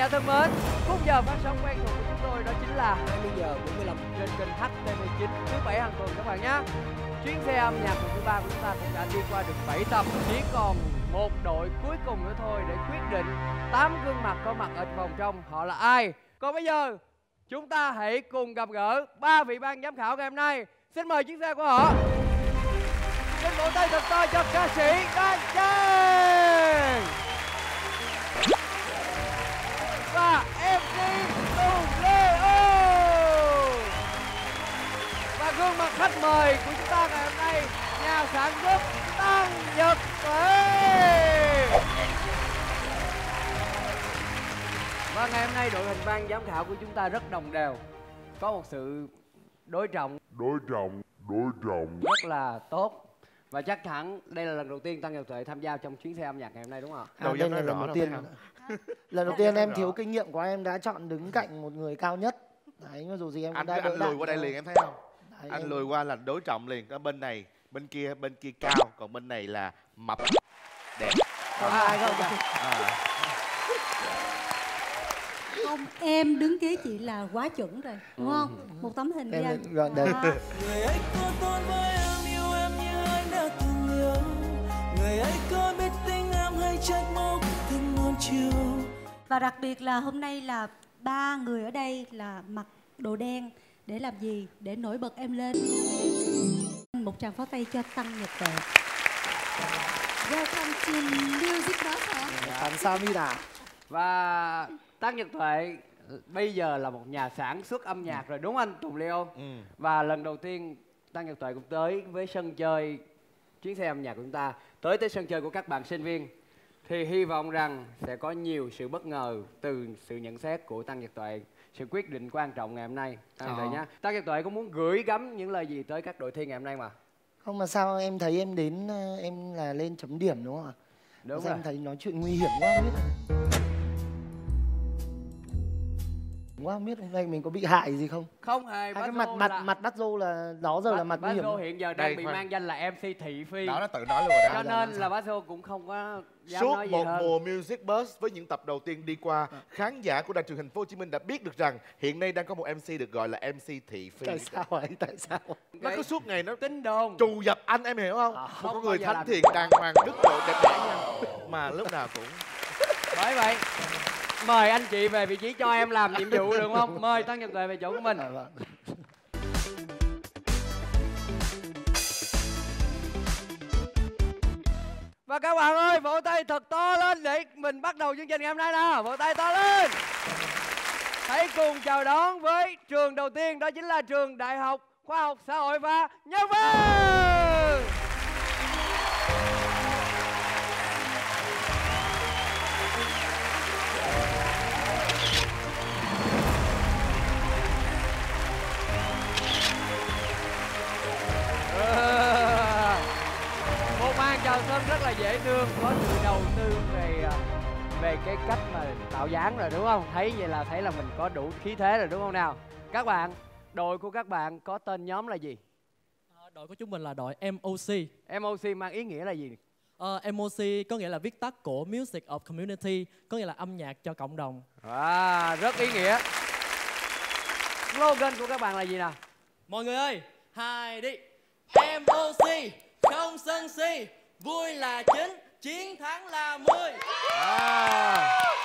giả thân mến, khung giờ phát sóng quen thuộc của chúng tôi đó chính là 20 giờ 45 trên kênh HTV9 thứ bảy hàng tuần các bạn nhé. Chuyến xe âm nhạc của thứ ba của chúng ta cũng đã đi qua được 7 tập, chỉ còn một đội cuối cùng nữa thôi để quyết định 8 gương mặt có mặt ở vòng trong họ là ai. Còn bây giờ chúng ta hãy cùng gặp gỡ ba vị ban giám khảo ngày hôm nay. Xin mời chuyến xe của họ. Xin vỗ tay thật to cho ca sĩ Đan Trang và MC Tùng Lê Ô. Và gương mặt khách mời của chúng ta ngày hôm nay nhà sản xuất Tăng Nhật Tuệ. Và ngày hôm nay đội hình ban giám khảo của chúng ta rất đồng đều. Có một sự đối trọng. Đối trọng đối trọng. Rất là tốt. Và chắc hẳn đây là lần đầu tiên Tăng Nhật Tuệ tham gia trong chuyến xe âm nhạc ngày hôm nay đúng không ạ? À, Đâu đây là nói lần đầu tiên? lần đầu tiên em thiếu kinh nghiệm quá em đã chọn đứng cạnh một người cao nhất. Đấy nhưng mà dù gì em cũng anh đã anh lùi qua đây liền em thấy không? Đấy, anh em- lùi qua là đối trọng liền. Ở bên này bên kia bên kia cao còn bên này là mập đẹp. Không ai không? À. không em đứng kế chị là quá chuẩn rồi đúng không? Một tấm hình đi Em anh gần đây. Người ấy có tốt với em yêu em như anh đã từng yêu người ấy có biết tính em hay trách móc tình chiều và đặc biệt là hôm nay là ba người ở đây là mặc đồ đen để làm gì? Để nổi bật em lên. Một tràng pháo tay cho tăng nhật tuệ Welcome to Music sao mi đã Và Tăng Nhật Tuệ bây giờ là một nhà sản xuất âm nhạc rồi đúng không anh Tùng Leo? ừ. Và lần đầu tiên Tăng Nhật Tuệ cũng tới với sân chơi chuyến xe âm nhạc của chúng ta tới tới sân chơi của các bạn sinh viên thì hy vọng rằng sẽ có nhiều sự bất ngờ từ sự nhận xét của Tăng Nhật Tuệ. Sự quyết định quan trọng ngày hôm nay. Tăng Nhật Tuệ Ờ. nhé Tăng Nhật Tuệ có muốn gửi gắm những lời gì tới các đội thi ngày hôm nay mà? Không mà sao em thấy em đến ờ, em là lên chấm điểm đúng không ạ? Đúng rồi em thấy nói chuyện nguy hiểm quá biết quá không? Biết hôm nay mình có bị hại gì không? Không hề hai cái Bát mặt Rô mặt là- mặt bắt dô là đó giờ là mặt nguy Bát hiểm Rô hiện giờ đang Đây, bị mang danh là MC thị phi. Đó nó tự nói luôn rồi cho đó nên là Bát Rô cũng không có dám Suốt nói gì một hơn. mùa Music Bus với những tập đầu tiên đi qua, khán giả của đài truyền hình Phố Hồ Chí Minh đã biết được rằng hiện nay đang có một MC được gọi là MC Thị Phi. tại sao ấy tại sao? Nó cứ suốt ngày nó tin đồn. trù dập anh em hiểu không? À, một không con người thánh thiện đàng hoàng đức độ đẹp đẽ nha. Mà lúc nào cũng bởi vậy mời anh chị về vị trí cho em làm nhiệm vụ được không? Mời tăng nhật tuệ về chỗ của mình. Và các bạn ơi, vỗ tay thật to lên để mình bắt đầu chương trình ngày hôm nay nào. Vỗ tay to lên. Hãy cùng chào đón với trường đầu tiên, đó chính là trường đại học khoa học xã hội và nhân văn. Dáng rồi đúng không thấy vậy là thấy là mình có đủ khí thế rồi đúng không nào các bạn đội của các bạn có tên nhóm là gì Ờ, đội của chúng mình là đội MOC. MOC mang ý nghĩa là gì Ờ, MOC có nghĩa là viết tắt của Music of Community, có nghĩa là âm nhạc cho cộng đồng. à, rất ý nghĩa slogan của các bạn là gì nào Mọi người ơi, hai đi. MOC không sân si, vui là chính, chiến thắng là mười. À.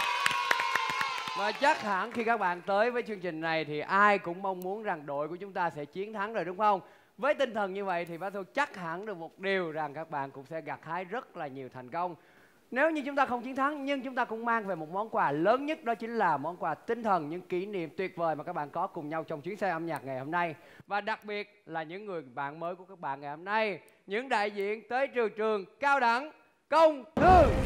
Và chắc hẳn khi các bạn tới với chương trình này thì ai cũng mong muốn rằng đội của chúng ta sẽ chiến thắng rồi đúng không? Với tinh thần như vậy thì Bá Thu chắc hẳn được một điều rằng các bạn cũng sẽ gặt hái rất là nhiều thành công. Nếu như chúng ta không chiến thắng nhưng chúng ta cũng mang về một món quà lớn nhất đó chính là món quà tinh thần, những kỷ niệm tuyệt vời mà các bạn có cùng nhau trong chuyến xe âm nhạc ngày hôm nay. Và đặc biệt là những người bạn mới của các bạn ngày hôm nay, những đại diện tới trường trường cao đẳng công thương.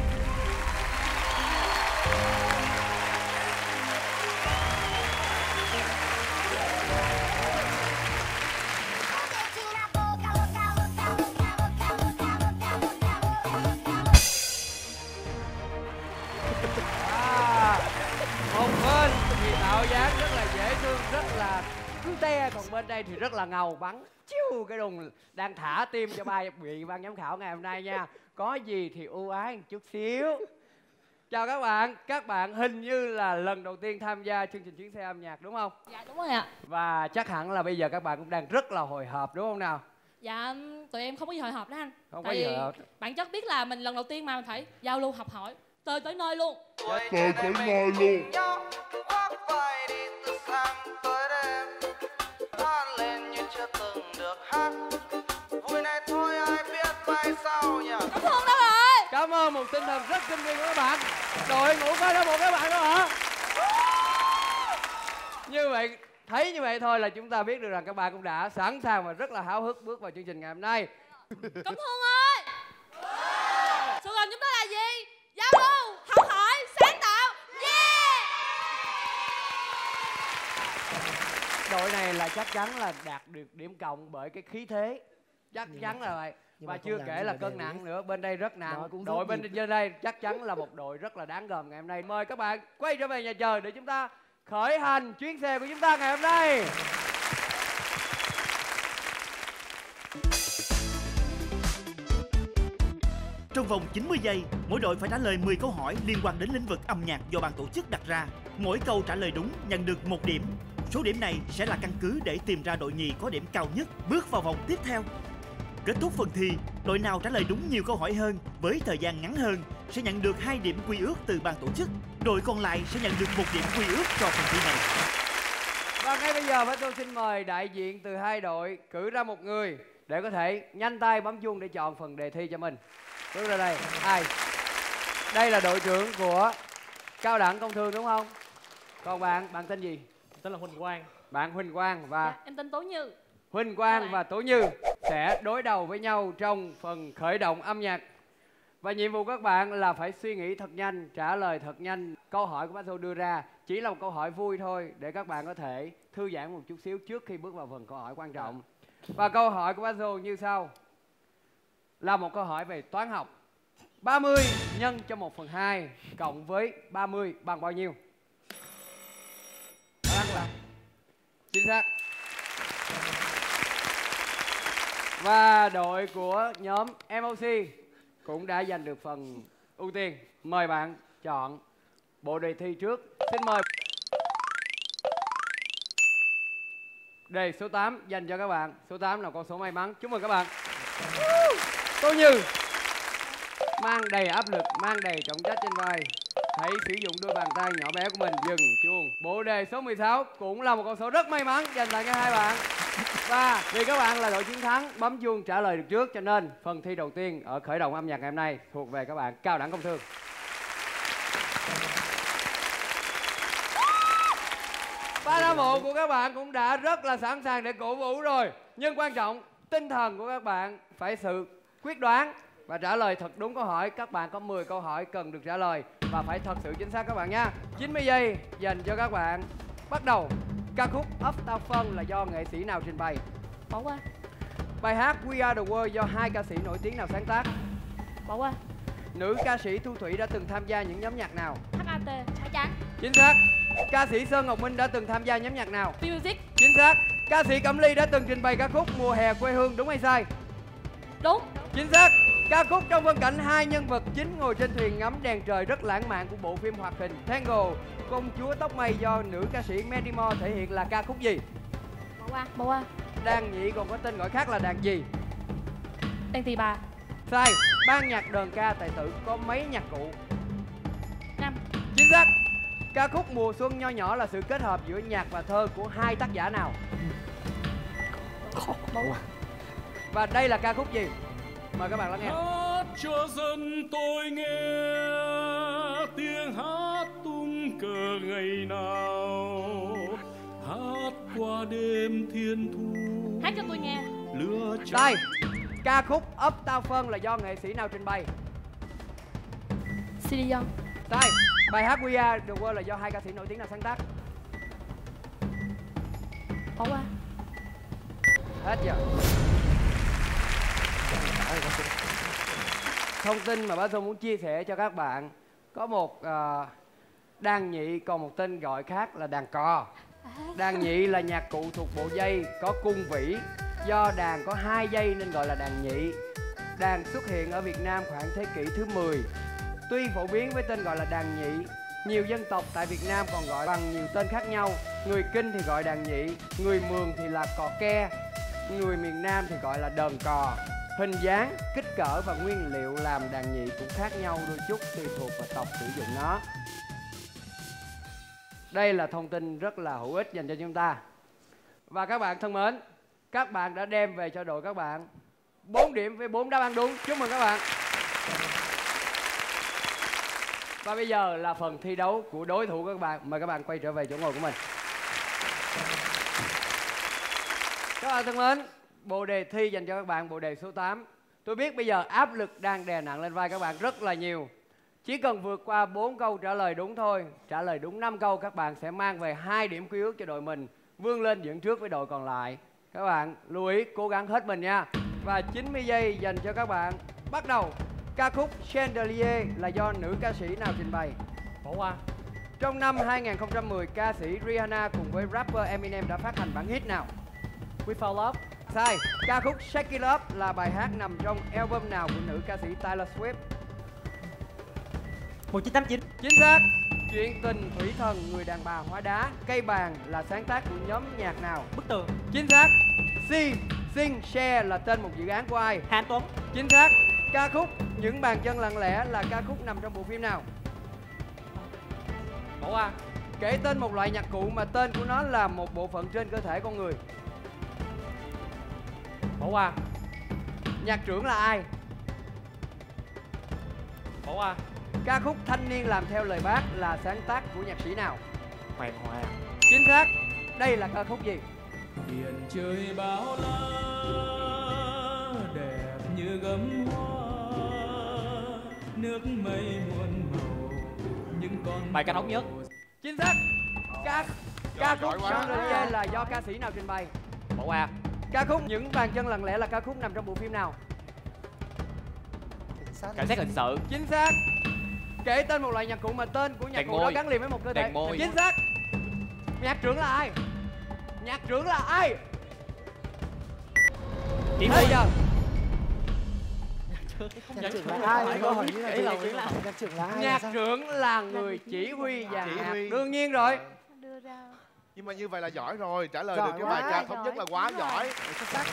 Thì rất là ngầu bắn chiu cái đùng đang thả tim cho ba vị ban giám khảo ngày hôm nay nha có gì thì ưu ái một chút xíu. Chào các bạn các bạn hình như là lần đầu tiên tham gia chương trình chuyến xe âm nhạc đúng không? Dạ đúng rồi ạ. Và chắc hẳn là bây giờ các bạn cũng đang rất là hồi hộp đúng không nào? Dạ tụi em không có gì hồi hộp đó anh. Không có Tại gì vì hồi hộp. Bản chất biết là mình lần đầu tiên mà mình phải giao lưu học hỏi Tới tới nơi luôn. Tôi tới nơi luôn một tinh thần rất sinh viên của các bạn. Đội ngũ có đó một các bạn đó hả? Như vậy thấy như vậy thôi là chúng ta biết được rằng các bạn cũng đã sẵn sàng và rất là háo hức bước vào chương trình ngày hôm nay. Cẩm Hương ơi. Sự gần chúng ta là gì? Giao lưu, học hỏi, sáng tạo. Yeah! Đội này là chắc chắn là đạt được điểm cộng bởi cái khí thế chắc chắn là vậy và mà chưa kể là mà cân nặng nữa bên đây rất nặng cũng đội bên trên đây chắc chắn là một đội rất là đáng gờm ngày hôm nay mời các bạn quay trở về nhà chờ để chúng ta khởi hành chuyến xe của chúng ta ngày hôm nay Trong vòng 90 giây, mỗi đội phải trả lời 10 câu hỏi liên quan đến lĩnh vực âm nhạc do ban tổ chức đặt ra. Mỗi câu trả lời đúng nhận được một điểm. Số điểm này sẽ là căn cứ để tìm ra đội nhì có điểm cao nhất bước vào vòng tiếp theo. Kết thúc phần thi, đội nào trả lời đúng nhiều câu hỏi hơn với thời gian ngắn hơn sẽ nhận được 2 điểm quy ước từ ban tổ chức. Đội còn lại sẽ nhận được một điểm quy ước cho phần thi này. và ngay bây giờ tôi xin mời đại diện từ hai đội cử ra một người để có thể nhanh tay bấm chuông để chọn phần đề thi cho mình. Bước ra đây. Ai? Đây là đội trưởng của cao đẳng công thương đúng không? Còn bạn bạn tên gì? Tên là huỳnh quang. Bạn huỳnh quang và dạ, Em tên Tố Như Huỳnh Quang và Tố Như sẽ đối đầu với nhau trong phần khởi động âm nhạc. Và nhiệm vụ các bạn là phải suy nghĩ thật nhanh, trả lời thật nhanh. Câu hỏi của bác Thu đưa ra chỉ là một câu hỏi vui thôi để các bạn có thể thư giãn một chút xíu trước khi bước vào phần câu hỏi quan trọng. Và câu hỏi của bác Thu như sau. Là một câu hỏi về toán học. 30 nhân cho 1 phần 2 cộng với 30 bằng bao nhiêu? Đáp là chính xác. Và đội của nhóm MOC cũng đã giành được phần ưu tiên. Mời bạn chọn bộ đề thi trước. Xin mời. Đề số 8 dành cho các bạn. Số 8 là con số may mắn. Chúc mừng các bạn. Tô Như mang đầy áp lực, mang đầy trọng trách trên vai. Hãy sử dụng đôi bàn tay nhỏ bé của mình dừng chuông. Bộ đề số 16 cũng là một con số rất may mắn dành tặng cho hai bạn. Và vì các bạn là đội chiến thắng, bấm chuông trả lời được trước, cho nên phần thi đầu tiên ở khởi động âm nhạc ngày hôm nay thuộc về các bạn cao đẳng công thương. Ban giám mộ của các bạn cũng đã rất là sẵn sàng để cổ vũ rồi. Nhưng quan trọng, tinh thần của các bạn phải sự quyết đoán và trả lời thật đúng câu hỏi. Các bạn có 10 câu hỏi cần được trả lời và phải thật sự chính xác các bạn nha. 90 giây dành cho các bạn. Bắt đầu. Ca khúc Uptown Funk là do nghệ sĩ nào trình bày? Bỏ qua Bài hát We Are The World do hai ca sĩ nổi tiếng nào sáng tác? Bỏ qua Nữ ca sĩ Thu Thủy đã từng tham gia những nhóm nhạc nào? HAT Chắc chắn Chính xác. Ca sĩ Sơn Ngọc Minh đã từng tham gia nhóm nhạc nào? Music Chính xác. Ca sĩ Cẩm Ly đã từng trình bày ca khúc Mùa hè quê hương đúng hay sai? Đúng Chính xác. Ca khúc trong phân cảnh hai nhân vật chính ngồi trên thuyền ngắm đèn trời rất lãng mạn của bộ phim hoạt hình Tango Công chúa tóc mây do nữ ca sĩ Mandy Moore thể hiện là ca khúc gì? Bỏ qua Bỏ qua Đàn nhị còn có tên gọi khác là đàn gì? Đàn tỳ bà Sai. Ban nhạc đờn ca tài tử có mấy nhạc cụ? Năm Chính xác. Ca khúc Mùa xuân nho nhỏ là sự kết hợp giữa nhạc và thơ của hai tác giả nào? Bỏ qua Và đây là ca khúc gì? Mời các bạn lắng nghe. hát cho dân tôi nghe cờ ngày nào hát qua đêm thiên thu Hát cho tôi nghe lửa Đây. Ca khúc Uptown Funk là do nghệ sĩ nào trình bày? CD Young Sai. Bài hát We Are The World là do hai ca sĩ nổi tiếng nào sáng tác? Bỏ qua Hết giờ. Thông tin mà bá Xuân muốn chia sẻ cho các bạn có một ờ, đàn nhị còn một tên gọi khác là đàn cò. Đàn nhị là nhạc cụ thuộc bộ dây có cung vĩ do đàn có hai dây nên gọi là đàn nhị. Đàn xuất hiện ở Việt Nam khoảng thế kỷ thứ 10 Tuy phổ biến với tên gọi là đàn nhị, nhiều dân tộc tại Việt Nam còn gọi bằng nhiều tên khác nhau. Người Kinh thì gọi đàn nhị, người Mường thì là cò ke, người miền Nam thì gọi là đờn cò. Hình dáng, kích cỡ và nguyên liệu làm đàn nhị cũng khác nhau đôi chút tùy thuộc vào tộc sử dụng nó. Đây là thông tin rất là hữu ích dành cho chúng ta. Và các bạn thân mến, các bạn đã đem về cho đội các bạn 4 điểm với 4 đáp án đúng. Chúc mừng các bạn. Và bây giờ là phần thi đấu của đối thủ các bạn. Mời các bạn quay trở về chỗ ngồi của mình. Các bạn thân mến, bộ đề thi dành cho các bạn bộ đề số 8. Tôi biết bây giờ áp lực đang đè nặng lên vai các bạn rất là nhiều. Chỉ cần vượt qua 4 câu trả lời đúng thôi, trả lời đúng 5 câu các bạn sẽ mang về 2 điểm quy ước cho đội mình, vươn lên dẫn trước với đội còn lại. Các bạn lưu ý cố gắng hết mình nha. Và 90 giây dành cho các bạn. Bắt đầu. Ca khúc Chandelier là do nữ ca sĩ nào trình bày? Bỏ qua. Trong năm 2010, ca sĩ Rihanna cùng với rapper Eminem đã phát hành bản hit nào? We Fall Love. Sai. Ca khúc Shake It Up là bài hát nằm trong album nào của nữ ca sĩ Taylor Swift? 1989. Chính xác. Chuyện tình thủy thần người đàn bà hóa đá cây bàn là sáng tác của nhóm nhạc nào? Bức tường. Chính xác. Si, Sing, Share là tên một dự án của ai? Hàn Tuấn. Chính xác. Ca khúc Những bàn chân lặng lẽ là ca khúc nằm trong bộ phim nào? Bỏ qua. Kể tên một loại nhạc cụ mà tên của nó là một bộ phận trên cơ thể con người. Bỏ qua. Nhạc trưởng là ai? Bỏ qua. Ca khúc Thanh niên làm theo lời bác là sáng tác của nhạc sĩ nào? Hoàng Hoa. Chính xác. Đây là ca khúc gì? Biển trời bao la đẹp như gấm hoa nước mây muôn màu những con Bài ca thống nhất. Chính xác. Ca ca khúc. Chandelier là do ca sĩ nào trình bày? Bỏ qua. Ca khúc Những bàn chân lặng lẽ là ca khúc nằm trong bộ phim nào? Cảnh sát hình sự. Chính xác. Kể tên một loại nhạc cụ mà tên của nhạc Đàn cụ đó gắn liền với một cơ thể. Đàn môi. Chính xác. Nhạc trưởng là ai? Nhạc trưởng là ai? Chỉ Bây huy. giờ nhạc trưởng là ai câu hỏi như là nhạc trưởng là ai nhạc sao? trưởng là người chỉ huy dàn Chỉ nhạc. huy. Đương nhiên rồi. đưa ra Nhưng mà như vậy là giỏi rồi, trả lời Giỏi được cái bài ca thống nhất là quá giỏi. xuất sắc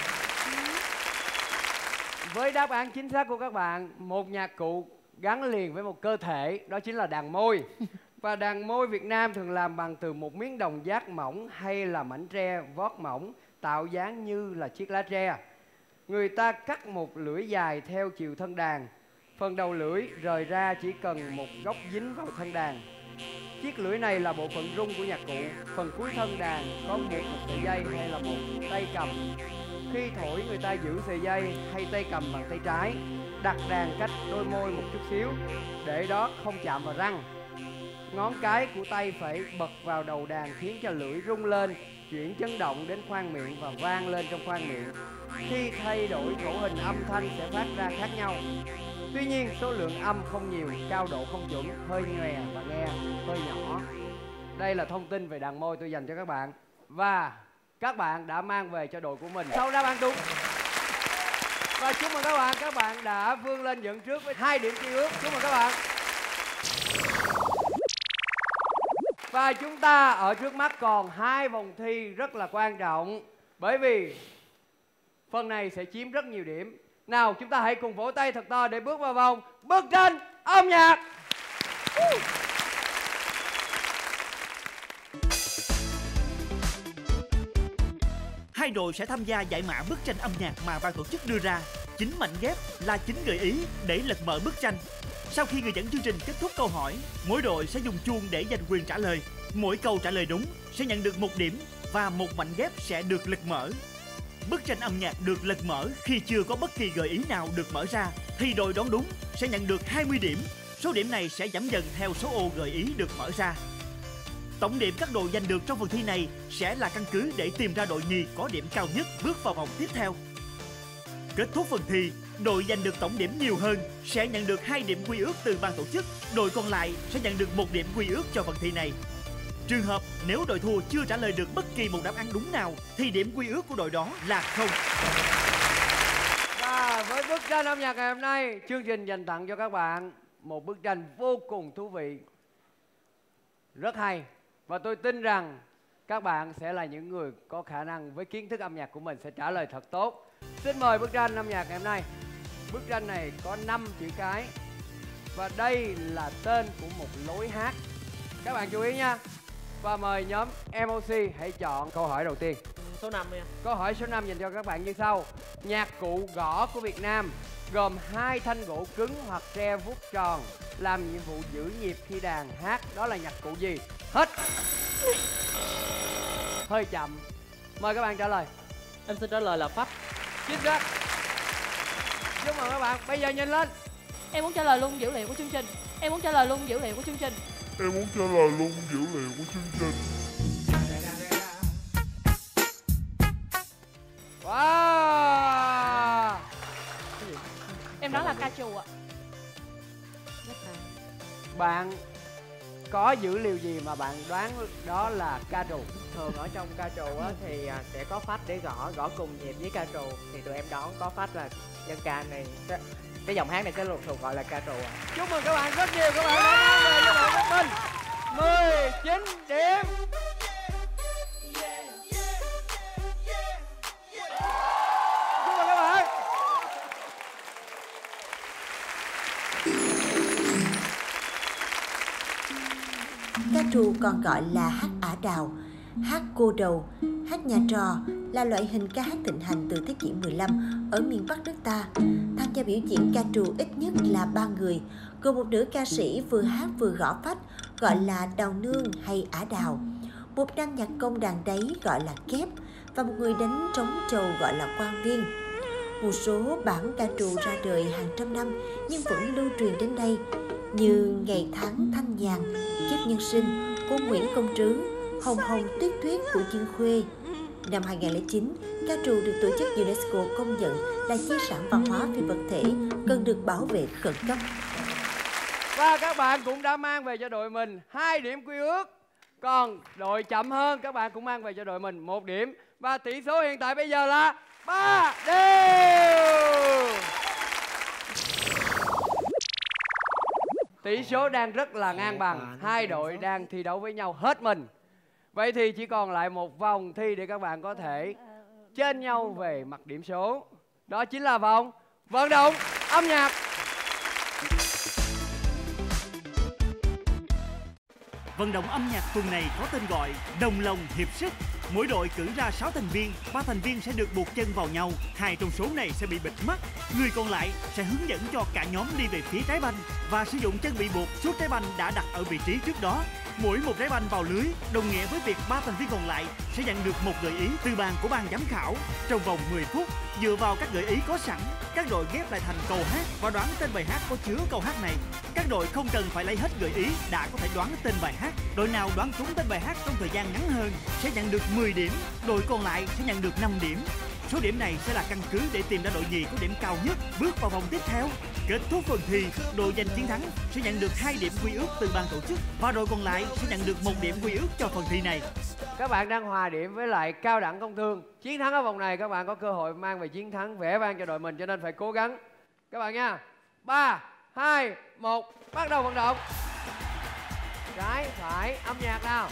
Với đáp án chính xác của các bạn, một nhạc cụ gắn liền với một cơ thể, đó chính là đàn môi. Và đàn môi Việt Nam thường làm bằng từ một miếng đồng giác mỏng hay là mảnh tre vót mỏng tạo dáng như là chiếc lá tre. Người ta cắt một lưỡi dài theo chiều thân đàn. Phần đầu lưỡi rời ra chỉ cần một góc dính vào thân đàn. Chiếc lưỡi này là bộ phận rung của nhạc cụ. Phần cuối thân đàn có một, một sợi dây hay là một tay cầm. Khi thổi người ta giữ sợi dây hay tay cầm bằng tay trái Đặt đàn cách đôi môi một chút xíu Để đó không chạm vào răng. Ngón cái của tay phải bật vào đầu đàn khiến cho lưỡi rung lên Chuyển chấn động đến khoang miệng và vang lên trong khoang miệng. Khi thay đổi khẩu hình âm thanh sẽ phát ra khác nhau. Tuy nhiên số lượng âm không nhiều, cao độ không chuẩn, hơi nhòe và nghe hơi nhỏ. Đây là thông tin về đàn môi tôi dành cho các bạn. Và các bạn đã mang về cho đội của mình. Sau đáp án đúng. Và chúc mừng các bạn các bạn đã vươn lên dẫn trước với hai điểm quy ước. Chúc mừng các bạn. Và chúng ta ở trước mắt còn hai vòng thi rất là quan trọng, bởi vì phần này sẽ chiếm rất nhiều điểm. Nào, chúng ta hãy cùng vỗ tay thật to để bước vào vòng. Bước trên, âm nhạc. Hai đội sẽ tham gia giải mã bức tranh âm nhạc mà ban tổ chức đưa ra. Chính mảnh ghép là chính gợi ý để lật mở bức tranh. Sau khi người dẫn chương trình kết thúc câu hỏi, mỗi đội sẽ dùng chuông để giành quyền trả lời. Mỗi câu trả lời đúng sẽ nhận được một điểm và một mảnh ghép sẽ được lật mở. Bức tranh âm nhạc được lật mở khi chưa có bất kỳ gợi ý nào được mở ra thì đội đoán đúng sẽ nhận được 20 điểm. Số điểm này sẽ giảm dần theo số ô gợi ý được mở ra. Tổng điểm các đội giành được trong phần thi này sẽ là căn cứ để tìm ra đội nhì có điểm cao nhất bước vào vòng tiếp theo. Kết thúc phần thi, đội giành được tổng điểm nhiều hơn sẽ nhận được 2 điểm quy ước từ ban tổ chức, đội còn lại sẽ nhận được một điểm quy ước cho phần thi này. Trường hợp nếu đội thua chưa trả lời được bất kỳ một đáp án đúng nào thì điểm quy ước của đội đó là không. Và với bức tranh âm nhạc ngày hôm nay, chương trình dành tặng cho các bạn một bức tranh vô cùng thú vị rất hay và tôi tin rằng các bạn sẽ là những người có khả năng với kiến thức âm nhạc của mình sẽ trả lời thật tốt. Xin mời bức tranh âm nhạc ngày hôm nay. Bức tranh này có 5 chữ cái. Và đây là tên của một lối hát. Các bạn chú ý nha. Và mời nhóm MOC hãy chọn câu hỏi đầu tiên. Số 5 đi Câu hỏi số 5 dành cho các bạn như sau. Nhạc cụ gõ của Việt Nam gồm hai thanh gỗ cứng hoặc tre vuốt tròn làm nhiệm vụ giữ nhịp khi đàn hát. Đó là nhạc cụ gì hết. Hơi chậm. Mời các bạn trả lời. Em xin trả lời là phách chính xác. Chúc mừng các bạn. Bây giờ nhìn lên. Em muốn trả lời luôn dữ liệu của chương trình. Em muốn trả lời luôn dữ liệu của chương trình. Em muốn trả lời luôn dữ liệu của chương trình. Wow. Em nói là ca trù ạ. Bạn có dữ liệu gì mà bạn đoán đó là ca trù? Thường ở trong ca trù á thì à, sẽ có phách để gõ gõ cùng nhịp với ca trù. Thì tụi em đoán có phách là dân ca này sẽ- cái giọng hát này sẽ lục thuộc gọi là ca trù ạ. Chúc mừng các bạn rất nhiều, các bạn đã mang về cho bạn Bắc Minh. 19 điểm. Ca còn gọi là hát ả đào, hát cô đầu, hát nhà trò là loại hình ca hát thịnh hành từ thế kỷ 15 ở miền Bắc nước ta. Tham gia biểu diễn ca trù ít nhất là ba người, gồm một nữ ca sĩ vừa hát vừa gõ phách gọi là đào nương hay ả đào, một nam nhạc công đàn đáy gọi là kép và một người đánh trống trầu gọi là quan viên. Một số bản ca trù ra đời hàng trăm năm nhưng vẫn lưu truyền đến đây như Ngày tháng thanh nhàn, Kiếp nhân sinh của Nguyễn Công Trứ, Hồng Hồng Tuyết Tuyết của Dương Khuê. Năm 2009, ca trù được tổ chức UNESCO công nhận là di sản văn hóa phi vật thể cần được bảo vệ khẩn cấp. và các bạn cũng đã mang về cho đội mình hai điểm quy ước còn đội chậm hơn các bạn cũng mang về cho đội mình một điểm và tỷ số hiện tại bây giờ là ba đều tỷ số đang rất là ngang bằng. hai đội đang thi đấu với nhau hết mình. Vậy thì chỉ còn lại một vòng thi để các bạn có thể trên nhau về mặt điểm số. Đó chính là vòng vận động âm nhạc. Vận động âm nhạc tuần này có tên gọi Đồng lòng hiệp sức. Mỗi đội cử ra 6 thành viên, ba thành viên sẽ được buộc chân vào nhau, hai trong số này sẽ bị bịt mắt, người còn lại sẽ hướng dẫn cho cả nhóm đi về phía trái banh và sử dụng chân bị buộc suốt trái banh đã đặt ở vị trí trước đó. Mỗi một trái banh vào lưới đồng nghĩa với việc ba thành viên còn lại sẽ nhận được một gợi ý từ bàn của ban giám khảo trong vòng 10 phút. Dựa vào các gợi ý có sẵn, các đội ghép lại thành câu hát và đoán tên bài hát có chứa câu hát này. Các đội không cần phải lấy hết gợi ý đã có thể đoán tên bài hát. Đội nào đoán trúng tên bài hát trong thời gian ngắn hơn sẽ nhận được 10 điểm, đội còn lại sẽ nhận được 5 điểm. Số điểm này sẽ là căn cứ để tìm ra đội gì có điểm cao nhất bước vào vòng tiếp theo. Kết thúc phần thi, đội giành chiến thắng sẽ nhận được 2 điểm quy ước từ ban tổ chức và đội còn lại sẽ nhận được một điểm quy ước cho phần thi này. Các bạn đang hòa điểm với lại cao đẳng công thương. Chiến thắng ở vòng này các bạn có cơ hội mang về chiến thắng vẻ vang cho đội mình cho nên phải cố gắng. Các bạn nha. 3 2 1 bắt đầu vận động. Trái phải âm nhạc nào.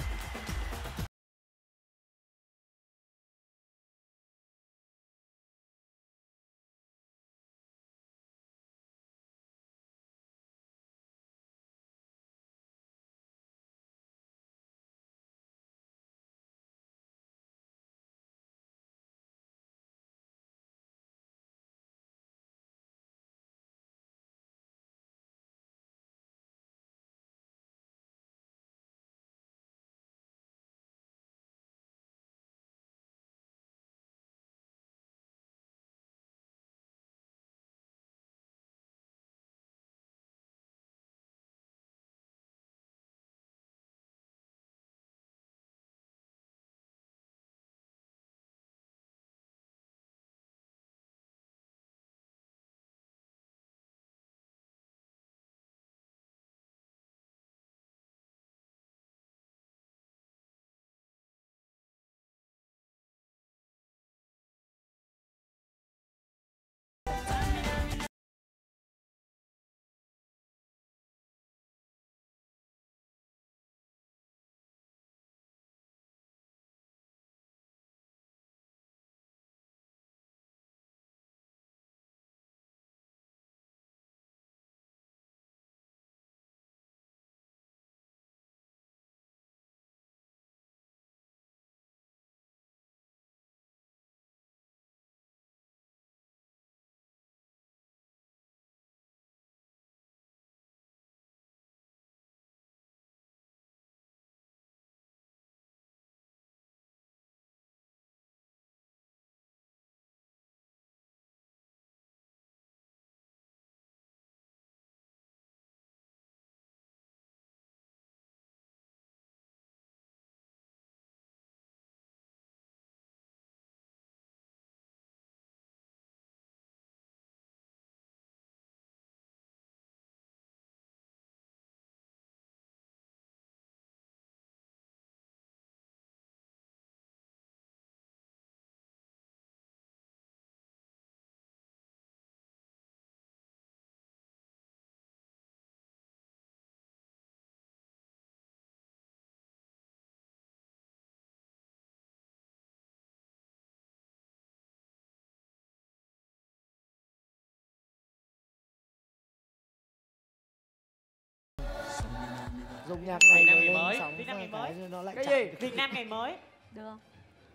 Dùng nhạc Việt này Nam để ngày lên mới. sóng Việt Nam ngày mới. cái nó lại Cái gì? Việt Nam ngày mới. Được.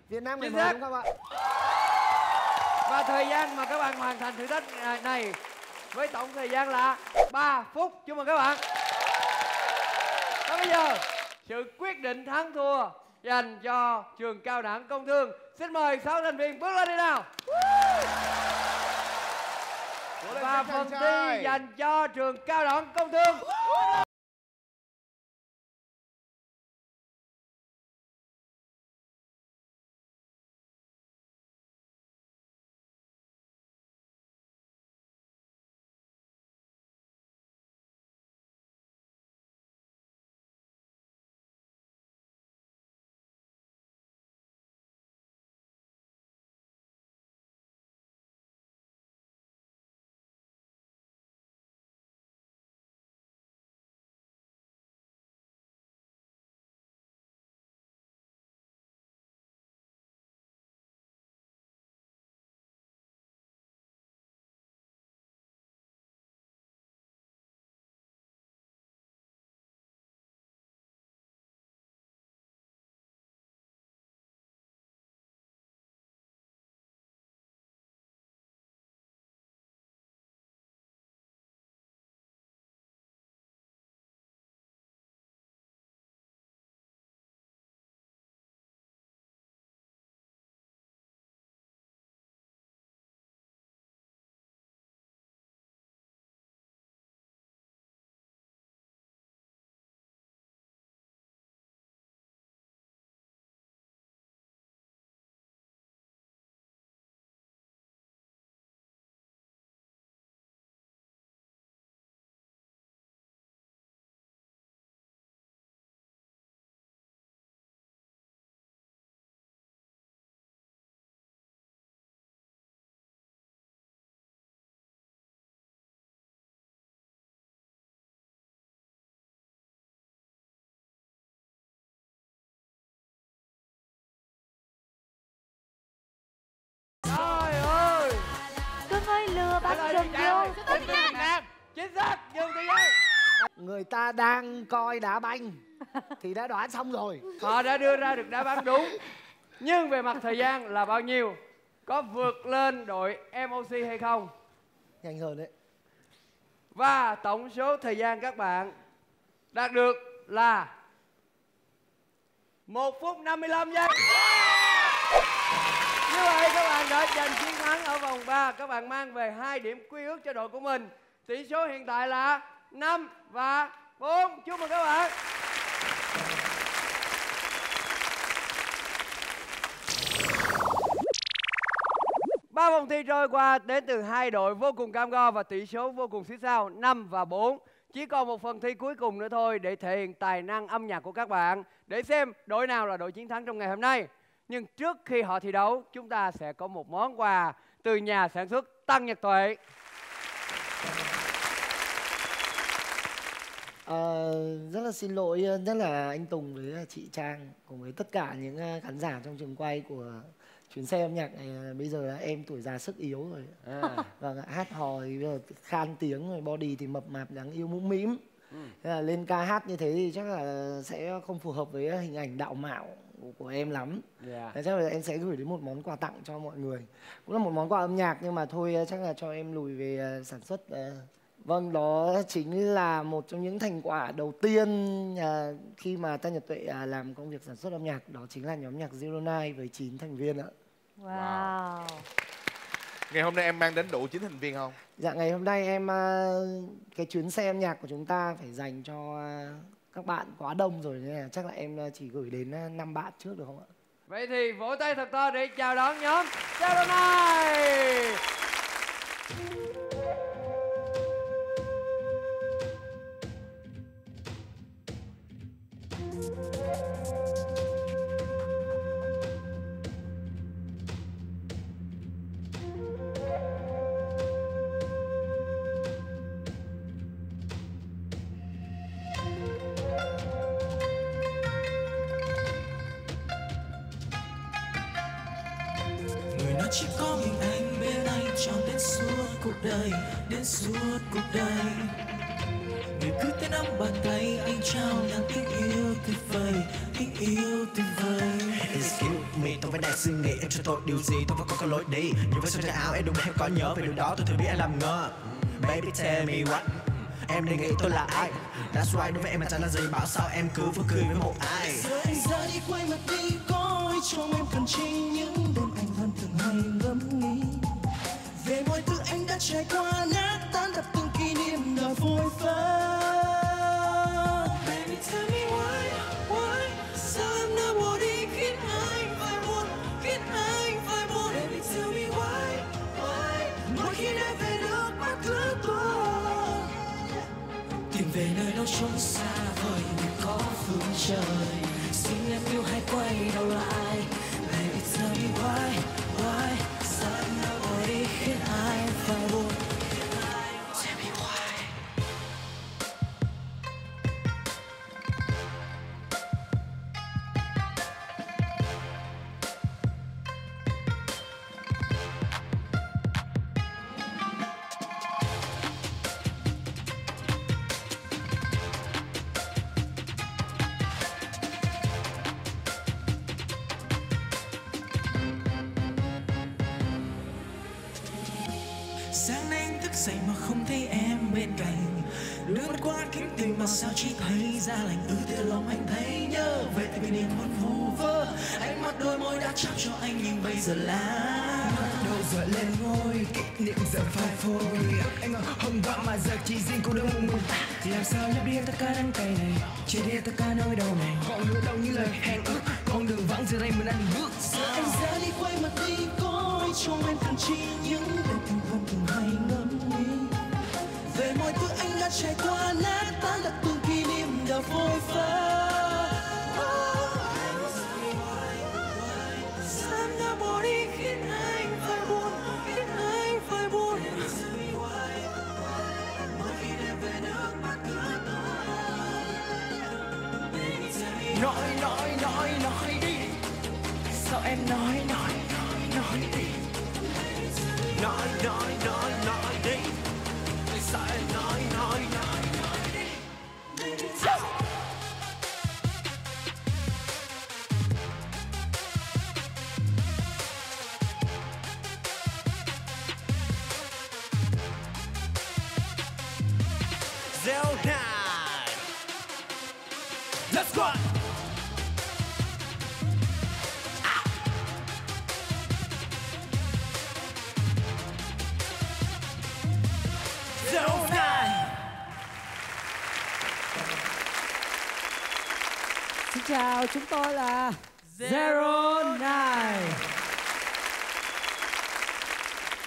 Việt Nam ngày mới đúng không ạ Và thời gian mà các bạn hoàn thành thử thách này- với tổng thời gian là 3 phút. Chúc mừng các bạn. Và bây giờ, sự quyết định thắng thua dành cho trường cao đẳng công thương. Xin mời 6 thành viên bước lên đi nào. Và phần thi dành cho trường cao đẳng công thương. Chính xác, dừng thời gian. người ta đang coi đá banh thì đã đoán xong rồi Họ đã đưa ra được đáp án đúng. Nhưng về mặt thời gian là bao nhiêu? Có vượt lên đội MOC hay không? nhanh hơn đấy Và tổng số thời gian các bạn đạt được là 1 phút 55 giây. Như vậy các bạn đã giành chiến thắng ở vòng 3. Các bạn mang về 2 điểm quy ước cho đội của mình. Tỷ số hiện tại là 5 và 4. Chúc mừng các bạn. Ba vòng thi trôi qua đến từ hai đội vô cùng cam go và tỷ số vô cùng xích sao 5 và 4. Chỉ còn một phần thi cuối cùng nữa thôi để thể hiện tài năng âm nhạc của các bạn để xem đội nào là đội chiến thắng trong ngày hôm nay. Nhưng trước khi họ thi đấu, chúng ta sẽ có một món quà từ nhà sản xuất Tăng Nhật Tuệ. Ờ, rất là xin lỗi nhất là anh Tùng với chị Trang cùng với tất cả những ờ, khán giả trong trường quay của chuyến xe âm nhạc này Ờ, bây giờ là em tuổi già sức yếu rồi À. vâng ạ, hát hò thì bây giờ khan tiếng rồi body thì mập mạp đáng yêu mũm mĩm Thế là lên ca hát như thế thì chắc là sẽ không phù hợp với hình ảnh đạo mạo của, của em lắm Dạ. Thế chắc là em sẽ gửi đến một món quà tặng cho mọi người cũng là một món quà âm nhạc nhưng mà thôi ờ, chắc là cho em lùi về ờ, sản xuất ờ. Vâng đó chính là một trong những thành quả đầu tiên ờ, khi mà Tân Nhật Tuệ ờ, làm công việc sản xuất âm nhạc đó chính là nhóm nhạc Zero Nine với 9 thành viên ạ Wow. Ngày hôm nay em mang đến đủ 9 thành viên không? Dạ ngày hôm nay em ờ, cái chuyến xe âm nhạc của chúng ta phải dành cho ờ, các bạn quá đông rồi nên là chắc là em ờ, chỉ gửi đến ờ, năm bạn trước được không ạ? Vậy thì vỗ tay thật to để chào đón nhóm Serenai. người tôi điều gì tôi phải có cái lối đi. Nhưng với số trái áo em đúng em có nhớ về điều đó, tôi thường biết em làm ngơ. Ừ, baby, tell me what. Ừ, em đề nghị tôi là ai. That's why đối với em mà chẳng là gì, bảo sao em cứ vừa cười với một ai. Giờ anh ra đi, quay mặt đi, coi trong em cần chi những đêm anh vẫn thường hay ngẫm nghĩ. Về mọi thứ anh đã trải qua, nát tan đập từng kỷ niệm đã vội vã đâu trốn xa vời có phương trời. Xin em yêu hãy quay đầu lại. Đi tất em nói nói Chào, chúng tôi là Zero Nine.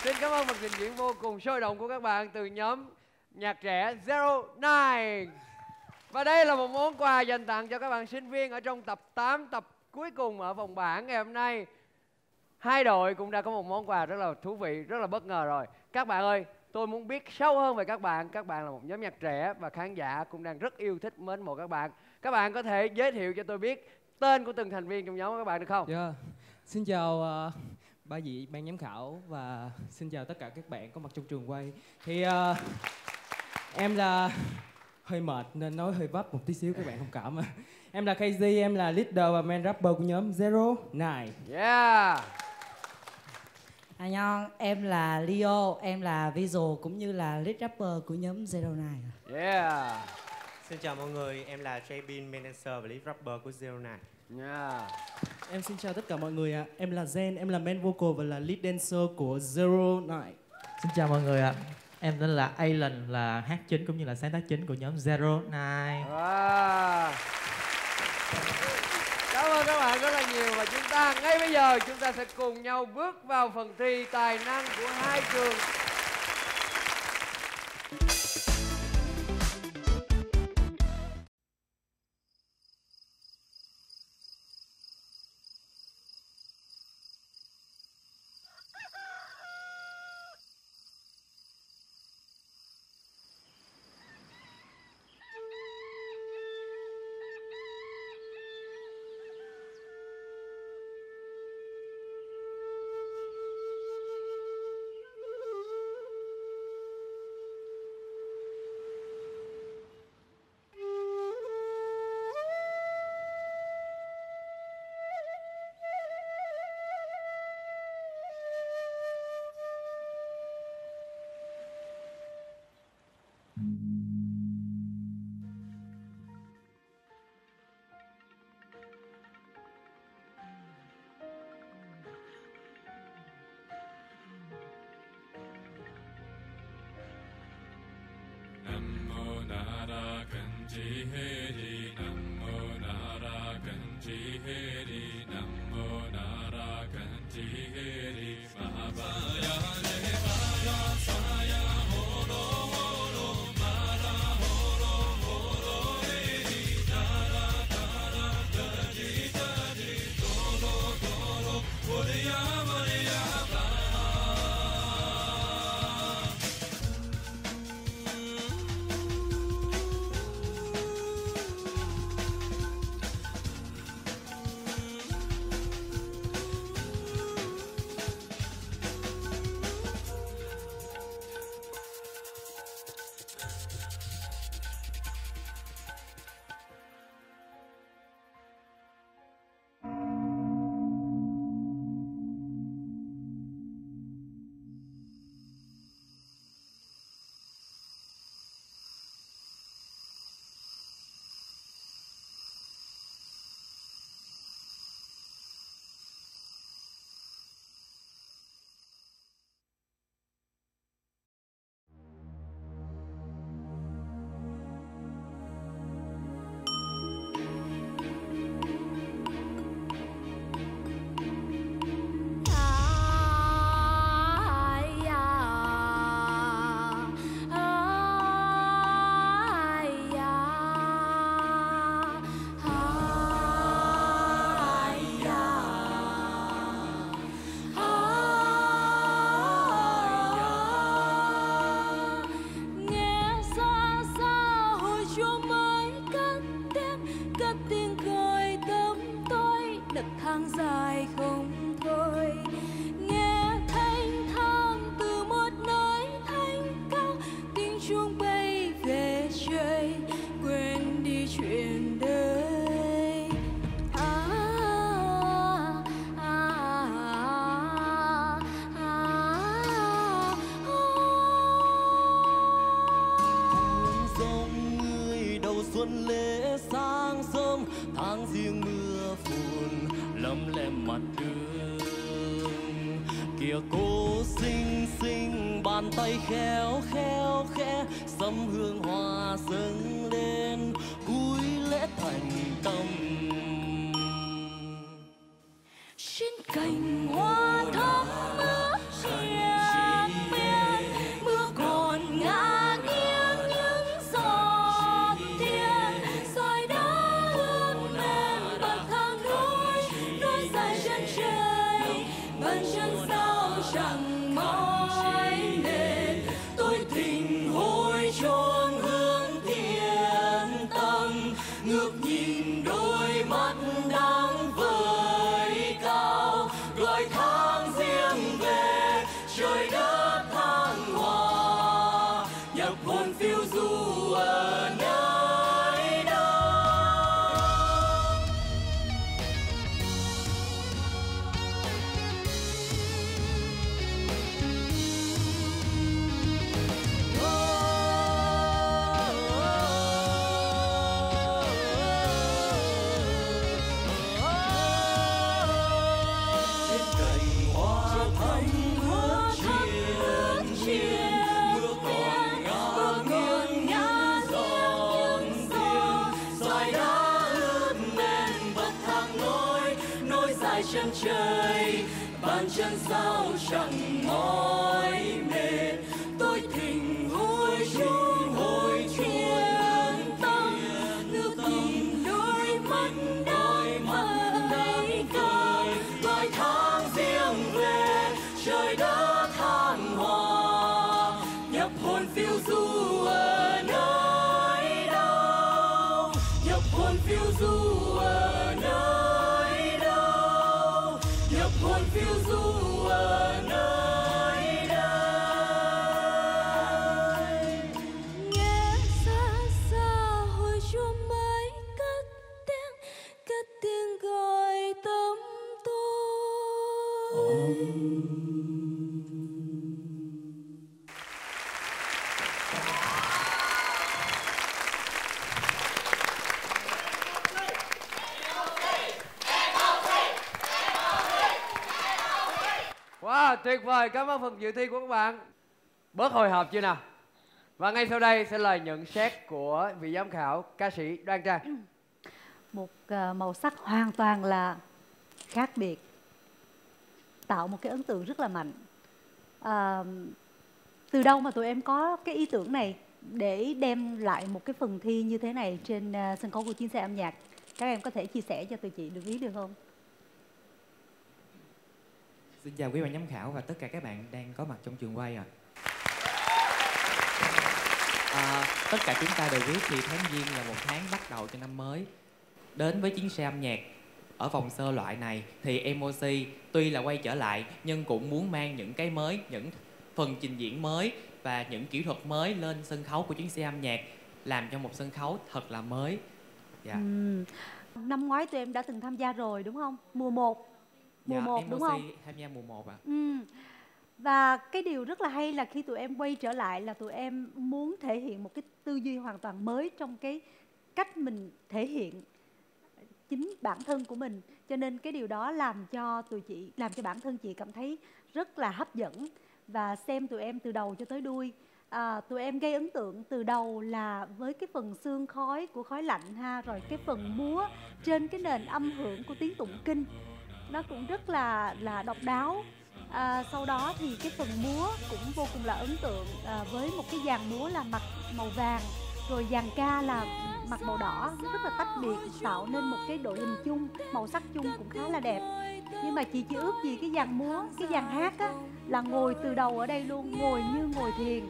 Xin cảm ơn phần trình diễn vô cùng sôi động của các bạn từ nhóm nhạc trẻ Zero Nine. Và đây là một món quà dành tặng cho các bạn sinh viên ở trong tập 8, tập cuối cùng ở vòng bảng ngày hôm nay. Hai đội cũng đã có một món quà rất là thú vị, rất là bất ngờ rồi. Các bạn ơi, tôi muốn biết sâu hơn về các bạn. Các bạn là một nhóm nhạc trẻ và khán giả cũng đang rất yêu thích mến mộ các bạn. Các bạn có thể giới thiệu cho tôi biết tên của từng thành viên trong nhóm các bạn được không? Dạ. Xin chào uh, ba vị ban giám khảo và xin chào tất cả các bạn có mặt trong trường quay. Thì uh, em là hơi mệt nên nói hơi vấp một tí xíu các bạn thông cảm. ạ. em là KZ, em là leader và main rapper của nhóm Zero Nine. Yeah. Anh Nhon, em là Leo, em là visual cũng như là lead rapper của nhóm Zero Nine. Yeah. Xin chào mọi người, em là Jbin, main dancer và lead rapper của Zero Nine. Yeah. Em xin chào tất cả mọi người ạ. Em là Zen, em là main vocal và là lead dancer của Zero Nine. Xin chào mọi người ạ. Em tên là Alan là hát chính cũng như là sáng tác chính của nhóm Zero Nine. Wow. Cảm ơn các bạn rất là nhiều và chúng ta ngay bây giờ chúng ta sẽ cùng nhau bước vào phần thi tài năng của hai trường khéo khéo khẽ dâng hương hoa dâng lên cuối lễ thành tâm. Xin cành hoa tuyệt vời. Cảm ơn phần dự thi của các bạn. Bớt hồi hộp chưa nào? Và ngay sau đây sẽ là nhận xét của vị giám khảo ca sĩ đoan trang. Một ờ, màu sắc hoàn toàn là khác biệt tạo một cái ấn tượng rất là mạnh. À, từ đâu mà tụi em có cái ý tưởng này để đem lại một cái phần thi như thế này trên ờ, sân khấu của chia sẻ âm nhạc? Các em có thể chia sẻ cho tụi chị được ý được không? Xin chào quý ban giám khảo và tất cả các bạn đang có mặt trong trường quay ạ. À, tất cả chúng ta đều biết thì tháng Giêng là một tháng bắt đầu cho năm mới. Đến với chuyến xe âm nhạc ở vòng sơ loại này thì MOC tuy là quay trở lại nhưng cũng muốn mang những cái mới, những phần trình diễn mới và những kỹ thuật mới lên sân khấu của chuyến xe âm nhạc làm cho một sân khấu thật là mới. Dạ. Ừm. năm ngoái tụi em đã từng tham gia rồi đúng không mùa 1 mùa dạ, 1 đúng không tham gia mùa 1 ạ. Ừ. Và cái điều rất là hay là khi tụi em quay trở lại là tụi em muốn thể hiện một cái tư duy hoàn toàn mới trong cái cách mình thể hiện chính bản thân của mình. Cho nên cái điều đó làm cho tụi chị, làm cho bản thân chị cảm thấy rất là hấp dẫn và xem tụi em từ đầu cho tới đuôi. À, tụi em gây ấn tượng từ đầu là với cái phần xương khói của khói lạnh ha, rồi cái phần múa trên cái nền âm hưởng của tiếng tụng kinh nó cũng rất là là độc đáo. À, sau đó thì cái phần múa cũng vô cùng là ấn tượng à, với một cái dàn múa là mặt màu vàng rồi dàn ca là mặt màu đỏ. Nó rất là tách biệt tạo nên một cái đội hình chung màu sắc chung cũng khá là đẹp. Nhưng mà chị chỉ ước gì cái dàn múa cái dàn hát á là ngồi từ đầu ở đây luôn ngồi như ngồi thiền.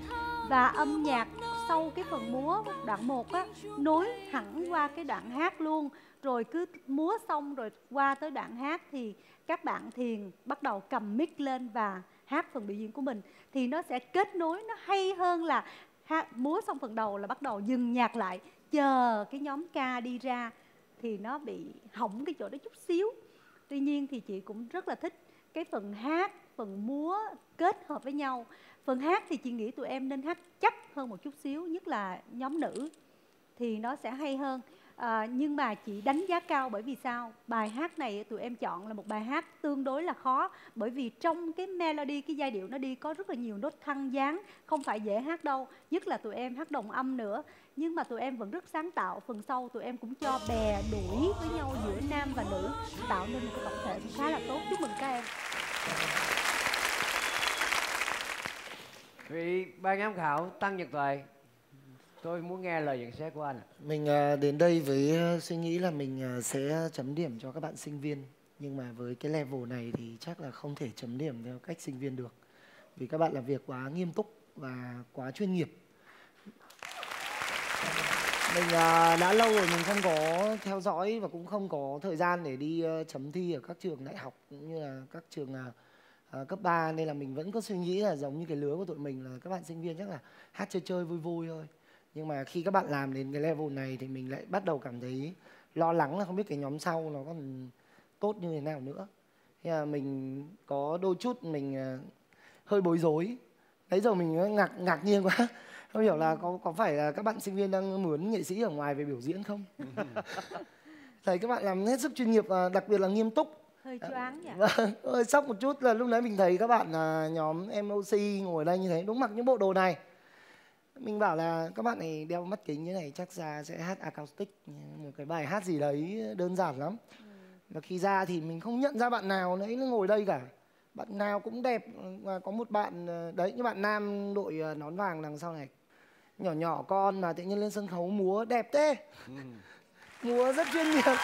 Và âm nhạc sau cái phần múa đoạn 1 á nối hẳn qua cái đoạn hát luôn rồi cứ múa xong rồi qua tới đoạn hát thì các bạn thiền bắt đầu cầm mic lên và hát phần biểu diễn của mình. Thì nó sẽ kết nối nó hay hơn là hát, múa xong phần đầu là bắt đầu dừng nhạc lại chờ cái nhóm ca đi ra thì nó bị hỏng cái chỗ đó chút xíu. Tuy nhiên thì chị cũng rất là thích cái phần hát phần múa kết hợp với nhau. Phần hát thì chị nghĩ tụi em nên hát chắc hơn một chút xíu nhất là nhóm nữ thì nó sẽ hay hơn à, nhưng mà chị đánh giá cao bởi vì sao? Bài hát này tụi em chọn là một bài hát tương đối là khó bởi vì trong cái melody cái giai điệu nó đi có rất là nhiều nốt thăng dáng không phải dễ hát đâu nhất là tụi em hát đồng âm nữa. Nhưng mà tụi em vẫn rất sáng tạo phần sau tụi em cũng cho bè đuổi với nhau giữa nam và nữ tạo nên một cái tổng thể cũng khá là tốt. Chúc mừng các em. Vị ban giám khảo tăng nhật tuệ tôi muốn nghe lời nhận xét của anh. Mình ờ, đến đây với ờ, suy nghĩ là mình ờ, sẽ chấm điểm cho các bạn sinh viên. Nhưng mà với cái level này thì chắc là không thể chấm điểm theo cách sinh viên được. Vì các bạn làm việc quá nghiêm túc và quá chuyên nghiệp. Mình đã lâu rồi mình không có theo dõi và cũng không có thời gian để đi chấm thi ở các trường đại học cũng như là các trường à, cấp 3 nên là mình vẫn có suy nghĩ là giống như cái lứa của tụi mình là các bạn sinh viên chắc là hát chơi chơi vui vui thôi nhưng mà khi các bạn làm đến cái level này thì mình lại bắt đầu cảm thấy lo lắng là không biết cái nhóm sau nó còn tốt như thế nào nữa. Thế là mình có đôi chút mình à, hơi bối rối. Đấy giờ mình ngạc ngạc nhiên quá. Không hiểu là có có phải là các bạn sinh viên đang muốn nghệ sĩ ở ngoài về biểu diễn không? Thấy các bạn làm hết sức chuyên nghiệp và đặc biệt là nghiêm túc. Hơi choáng nhỉ? Vâng, hơi sốc một chút là lúc nãy mình thấy các bạn à, nhóm MOC ngồi đây như thế đúng mặc những bộ đồ này mình bảo là các bạn này đeo mắt kính như này chắc ra sẽ hát acoustic. Một cái bài hát gì đấy đơn giản lắm. Và khi ra thì mình không nhận ra bạn nào đấy nó ngồi đây cả. Bạn nào cũng đẹp và có một bạn ờ, đấy như bạn nam đội ờ, nón vàng đằng sau này. Nhỏ nhỏ con mà tự nhiên lên sân khấu múa đẹp thế. Múa rất chuyên nghiệp.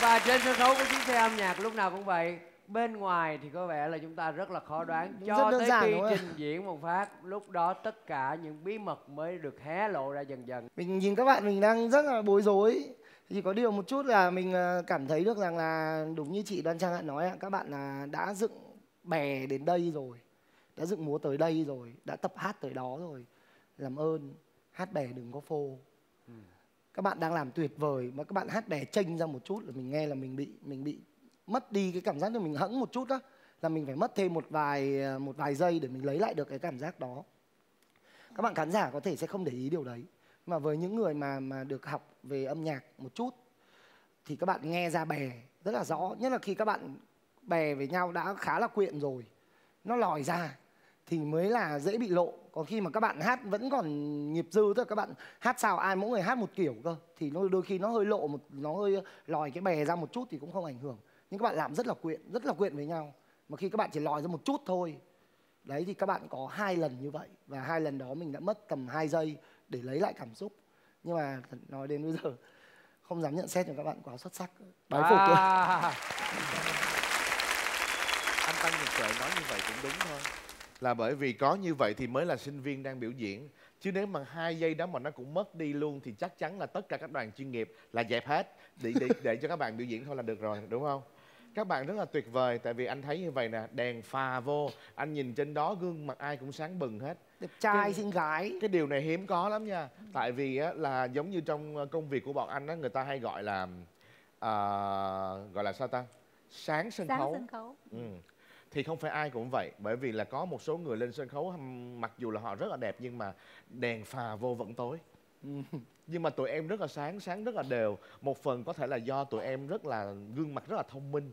Và trên sân khấu của chiếc xe âm nhạc lúc nào cũng vậy bên ngoài thì có vẻ là chúng ta rất là khó đoán. Đúng, cho tới khi trình diễn một phát lúc đó tất cả những bí mật mới được hé lộ ra dần dần. Mình nhìn các bạn mình đang rất là bối rối. Chỉ có điều một chút là mình ờ, cảm thấy được rằng là đúng như chị Đoan Trang đã nói các bạn là đã dựng bè đến đây rồi đã dựng múa tới đây rồi đã tập hát tới đó rồi. Làm ơn hát bè đừng có phô. Các bạn đang làm tuyệt vời mà các bạn hát bè chênh ra một chút là mình nghe là mình bị mình bị mất đi cái cảm giác là mình hẫng một chút đó là mình phải mất thêm một vài một vài giây để mình lấy lại được cái cảm giác đó. Các bạn khán giả có thể sẽ không để ý điều đấy, mà với những người mà mà được học về âm nhạc một chút, thì các bạn nghe ra bè rất là rõ. Nhất là khi các bạn bè với nhau đã khá là quyện rồi, nó lòi ra, thì mới là dễ bị lộ. Còn khi mà các bạn hát vẫn còn nghiệp dư, tức là các bạn hát sao ai, mỗi người hát một kiểu cơ, thì nó đôi khi nó hơi lộ một, nó hơi lòi cái bè ra một chút thì cũng không ảnh hưởng nhưng các bạn làm rất là quyện rất là quyện với nhau. Mà khi các bạn chỉ lòi ra một chút thôi đấy thì các bạn có hai lần như vậy. Và hai lần đó mình đã mất tầm 2 giây để lấy lại cảm xúc. Nhưng mà nói đến bây giờ không dám nhận xét cho các bạn quá xuất sắc. Bái phục thôi À. anh tăng nhật tuệ nói như vậy cũng đúng thôi. Là bởi vì có như vậy thì mới là sinh viên đang biểu diễn. Chứ nếu mà hai giây đó mà nó cũng mất đi luôn thì chắc chắn là tất cả các đoàn chuyên nghiệp là dẹp hết. Để để, để cho các bạn biểu diễn thôi là được rồi đúng không các bạn rất là tuyệt vời tại vì anh thấy như vậy nè đèn phà vô anh nhìn trên đó gương mặt ai cũng sáng bừng hết. Đẹp trai xinh gái. cái điều này hiếm có lắm nha. Tại vì á, là giống như trong ờ, công việc của bọn anh á người ta hay gọi là à, gọi là sao ta? Sáng sân Sáng khấu. sân khấu. Ừ. thì không phải ai cũng vậy bởi vì là có một số người lên sân khấu mặc dù là họ rất là đẹp nhưng mà đèn phà vô vẫn tối nhưng mà tụi em rất là sáng sáng rất là đều. Một phần có thể là do tụi em rất là gương mặt rất là thông minh.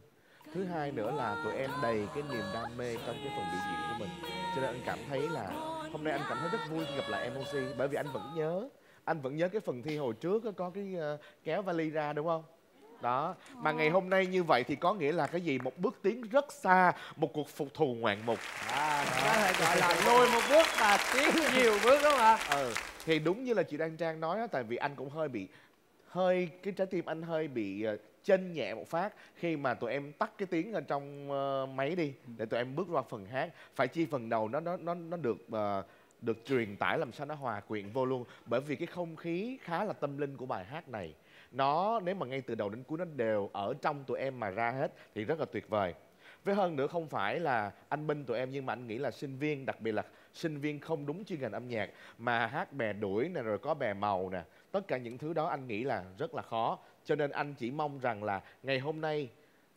Thứ hai nữa là tụi em đầy cái niềm đam mê trong cái phần biểu diễn của mình. Cho nên anh cảm thấy là hôm nay anh cảm thấy rất vui khi gặp lại emoc bởi vì anh vẫn nhớ anh vẫn nhớ cái phần thi hồi trước có cái ờ, kéo vali ra đúng không? Đó mà ngày hôm nay như vậy thì có nghĩa là cái gì? Một bước tiến rất xa một cuộc phục thù ngoạn mục. À, có thể gọi là lùi một bước và tiến nhiều bước đúng không ạ? Ừ thì đúng như là chị Đan Trang nói á tại vì anh cũng hơi bị hơi cái trái tim anh hơi bị ờ, chênh nhẹ một phát khi mà tụi em tắt cái tiếng ở trong ờ, máy đi để tụi em bước qua phần hát. Phải chi phần đầu nó nó nó nó được ờ, được truyền tải làm sao nó hòa quyện vô luôn. Bởi vì cái không khí khá là tâm linh của bài hát này nó nếu mà ngay từ đầu đến cuối nó đều ở trong tụi em mà ra hết thì rất là tuyệt vời. Với hơn nữa không phải là anh binh tụi em nhưng mà anh nghĩ là sinh viên đặc biệt là sinh viên không đúng chuyên ngành âm nhạc, mà hát bè đuổi nè, rồi có bè màu nè. Tất cả những thứ đó anh nghĩ là rất là khó. Cho nên anh chỉ mong rằng là ngày hôm nay,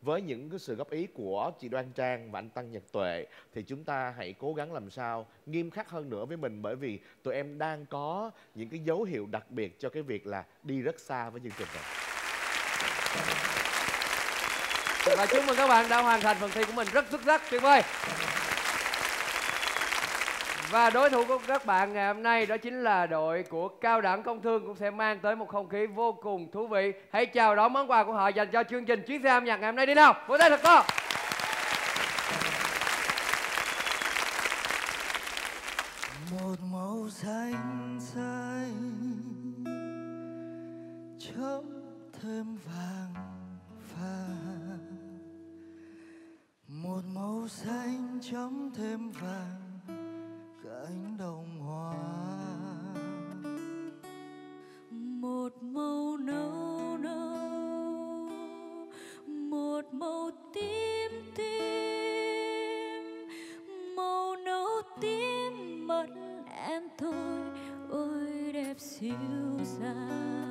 với những cái sự góp ý của chị Đoan Trang và anh Tăng Nhật Tuệ, thì chúng ta hãy cố gắng làm sao nghiêm khắc hơn nữa với mình. Bởi vì tụi em đang có những cái dấu hiệu đặc biệt cho cái việc là đi rất xa với chương trình này. và chúc mừng các bạn đã hoàn thành phần thi của mình rất xuất sắc, tuyệt vời và đối thủ của các bạn ngày hôm nay đó chính là đội của Cao đẳng Công Thương cũng sẽ mang tới một không khí vô cùng thú vị. Hãy chào đón món quà của họ dành cho chương trình Chuyến xe âm nhạc ngày hôm nay đi nào. Vỗ tay thật to. một màu xanh xanh chấm thêm vàng vàng một màu xanh chấm thêm vàng cánh đồng hoa. Một màu nâu nâu, một màu tím tím, màu nâu tím mất em thôi, ôi đẹp siêu dàng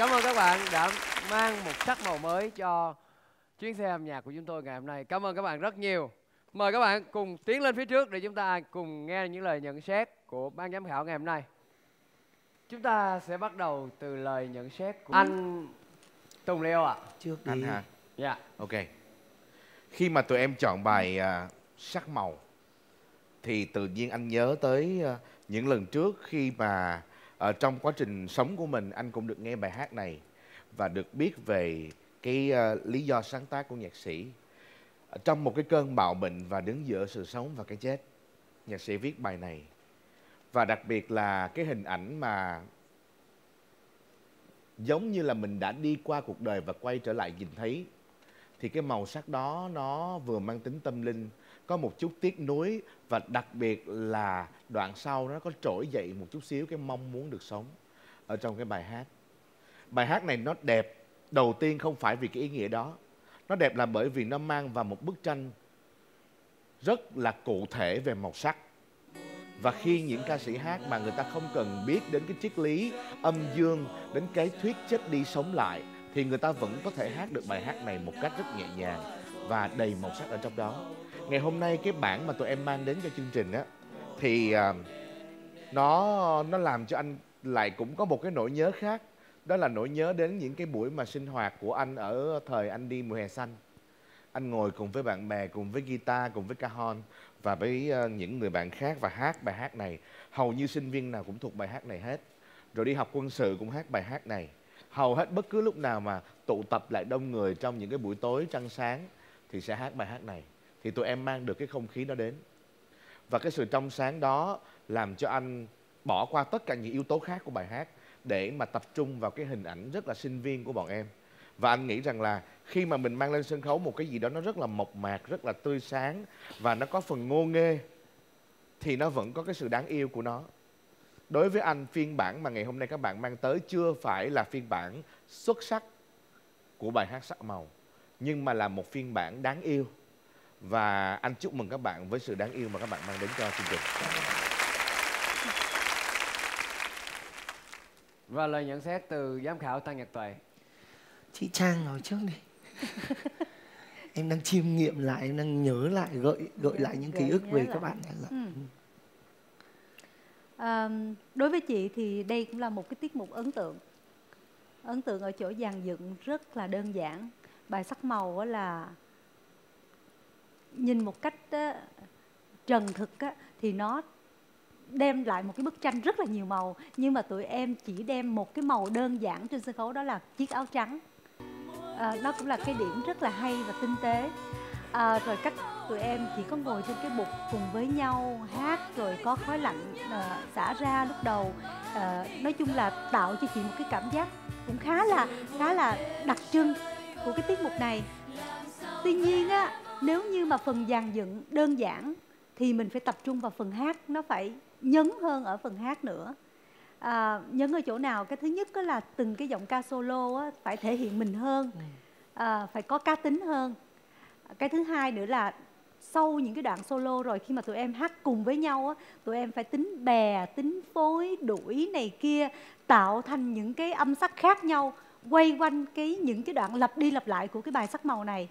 Cảm ơn các bạn đã mang một sắc màu mới cho chuyến xe âm nhạc của chúng tôi ngày hôm nay. Cảm ơn các bạn rất nhiều. Mời các bạn cùng tiến lên phía trước để chúng ta cùng nghe những lời nhận xét của ban giám khảo ngày hôm nay. Chúng ta sẽ bắt đầu từ lời nhận xét của anh Tùng Leo ạ. Trước Anh hả? Dạ. Ok. Khi mà tụi em chọn bài à, sắc màu thì tự nhiên anh nhớ tới à, những lần trước khi mà à, trong quá trình sống của mình anh cũng được nghe bài hát này và được biết về cái uh, lý do sáng tác của nhạc sĩ. Ờ, trong một cái cơn bạo bệnh và đứng giữa sự sống và cái chết, nhạc sĩ viết bài này. Và đặc biệt là cái hình ảnh mà giống như là mình đã đi qua cuộc đời và quay trở lại nhìn thấy thì cái màu sắc đó nó vừa mang tính tâm linh có một chút tiếc nuối và đặc biệt là đoạn sau nó có trỗi dậy một chút xíu cái mong muốn được sống ở trong cái bài hát. Bài hát này nó đẹp đầu tiên không phải vì cái ý nghĩa đó, nó đẹp là bởi vì nó mang vào một bức tranh rất là cụ thể về màu sắc. Và khi những ca sĩ hát mà người ta không cần biết đến cái triết lý, âm dương, đến cái thuyết chết đi sống lại, thì người ta vẫn có thể hát được bài hát này một cách rất nhẹ nhàng và đầy màu sắc ở trong đó ngày hôm nay cái bản mà tụi em mang đến cho chương trình á thì à, nó nó làm cho anh lại cũng có một cái nỗi nhớ khác. Đó là nỗi nhớ đến những cái buổi mà sinh hoạt của anh ở thời anh đi mùa hè xanh. Anh ngồi cùng với bạn bè cùng với guitar cùng với cajon và với ờ, những người bạn khác và hát bài hát này. Hầu như sinh viên nào cũng thuộc bài hát này hết. Rồi đi học quân sự cũng hát bài hát này. Hầu hết bất cứ lúc nào mà tụ tập lại đông người trong những cái buổi tối trăng sáng thì sẽ hát bài hát này thì tụi em mang được cái không khí đó đến. Và cái sự trong sáng đó làm cho anh bỏ qua tất cả những yếu tố khác của bài hát để mà tập trung vào cái hình ảnh rất là sinh viên của bọn em. Và anh nghĩ rằng là khi mà mình mang lên sân khấu một cái gì đó nó rất là mộc mạc, rất là tươi sáng và nó có phần ngô nghê thì nó vẫn có cái sự đáng yêu của nó. Đối với anh, phiên bản mà ngày hôm nay các bạn mang tới chưa phải là phiên bản xuất sắc của bài hát sắc màu, nhưng mà là một phiên bản đáng yêu và anh chúc mừng các bạn với sự đáng yêu mà các bạn mang đến cho chương trình Và lời nhận xét từ giám khảo Tăng Nhật Tuệ. chị trang nói trước đi em đang chiêm nghiệm lại em đang nhớ lại gợi gợi lại những ký ức về lại. các bạn là Ừ. À, đối với chị thì đây cũng là một cái tiết mục ấn tượng ấn tượng ở chỗ dàn dựng rất là đơn giản bài sắc màu á là nhìn một cách trần thực thì nó đem lại một cái bức tranh rất là nhiều màu. Nhưng mà tụi em chỉ đem một cái màu đơn giản trên sân khấu đó là chiếc áo trắng. À, nó cũng là cái điểm rất là hay và tinh tế. À, rồi các tụi em chỉ có ngồi trên cái bục cùng với nhau hát rồi có khói lạnh à, xả ra lúc đầu. À, nói chung là tạo cho chị một cái cảm giác cũng khá là khá là đặc trưng của cái tiết mục này. Tuy nhiên á nếu như mà phần dàn dựng đơn giản thì mình phải tập trung vào phần hát. Nó phải nhấn hơn ở phần hát nữa. À, nhấn ở chỗ nào? Cái thứ nhất đó là từng cái giọng ca solo á, phải thể hiện mình hơn à, phải có cá tính hơn. Cái thứ hai nữa là sau những cái đoạn solo rồi khi mà tụi em hát cùng với nhau á tụi em phải tính bè tính phối đuổi này kia tạo thành những cái âm sắc khác nhau quay quanh cái những cái đoạn lặp đi lặp lại của cái bài sắc màu này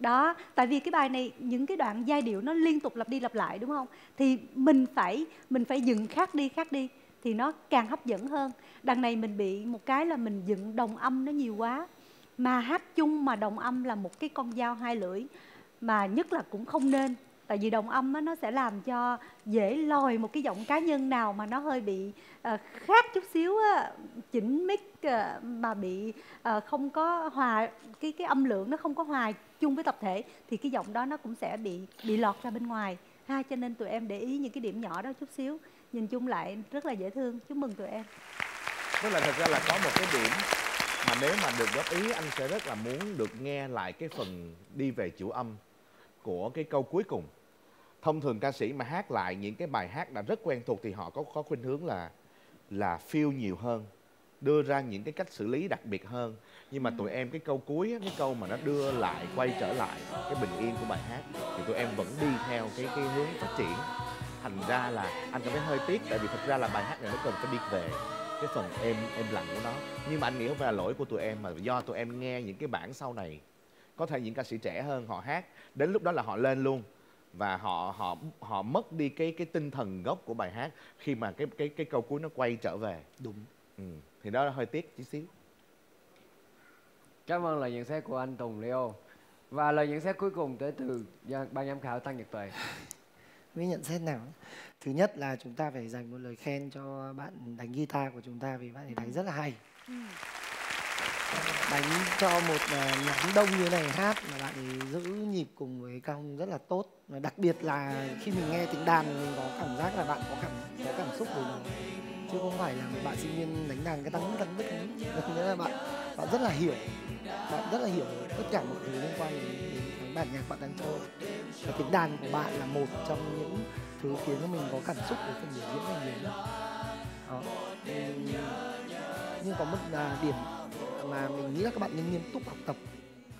đó, tại vì cái bài này, những cái đoạn giai điệu nó liên tục lặp đi lặp lại, đúng không? Thì mình phải mình phải dựng khác đi khác đi, thì nó càng hấp dẫn hơn. Đằng này mình bị một cái là mình dựng đồng âm nó nhiều quá. Mà hát chung mà đồng âm là một cái con dao hai lưỡi, mà nhất là cũng không nên tại vì đồng âm á, nó sẽ làm cho dễ lòi một cái giọng cá nhân nào mà nó hơi bị uh, khác chút xíu á, chỉnh mic uh, mà bị uh, không có hòa cái cái âm lượng nó không có hòa chung với tập thể thì cái giọng đó nó cũng sẽ bị bị lọt ra bên ngoài. Ha cho nên tụi em để ý những cái điểm nhỏ đó chút xíu nhìn chung lại rất là dễ thương. Chúc mừng tụi em. Tức là thật ra là có một cái điểm mà nếu mà được góp ý anh sẽ rất là muốn được nghe lại cái phần đi về chủ âm của cái câu cuối cùng thông thường ca sĩ mà hát lại những cái bài hát đã rất quen thuộc thì họ có có khuynh hướng là là feel nhiều hơn, đưa ra những cái cách xử lý đặc biệt hơn. Nhưng mà tụi em cái câu cuối cái câu mà nó đưa lại, quay trở lại cái bình yên của bài hát thì tụi em vẫn đi theo cái cái hướng phát triển. Thành ra là anh cảm thấy hơi tiếc tại vì thực ra là bài hát này nó cần phải đi về cái phần em em lặng của nó. Nhưng mà anh nghĩ không phải là lỗi của tụi em mà do tụi em nghe những cái bản sau này. Có thể những ca sĩ trẻ hơn họ hát, đến lúc đó là họ lên luôn và họ họ họ mất đi cái cái tinh thần gốc của bài hát khi mà cái cái cái câu cuối nó quay trở về. Đúng. Ừ. thì đó là hơi tiếc chút xíu. Cảm ơn lời nhận xét của anh Tùng Leo. Và lời nhận xét cuối cùng tới từ ban giám khảo Tăng Nhật Tuệ. Với nhận xét nào? Thứ nhất là chúng ta phải dành một lời khen cho bạn đánh guitar của chúng ta vì bạn ấy đánh rất là hay đánh cho một ờ, nhóm đông như này hát mà bạn ấy giữ nhịp cùng với cao rất là tốt. Và đặc biệt là khi mình nghe tiếng đàn mình có cảm giác là bạn có cảm có cảm xúc với nó. Chứ không phải là một bạn sinh viên đánh đàn cái tăng tăng bứt nghĩa là bạn bạn rất là hiểu. Bạn rất là hiểu tất cả mọi thứ liên quan đến, đến cái bản nhạc bạn đang chơi. Và tiếng đàn của bạn là một trong những thứ khiến cho mình có cảm xúc với phần biểu diễn này nhiều nhất. Ờ, Đó. Nhưng có một à, điểm mà mình nghĩ là các bạn nên nghiêm túc học tập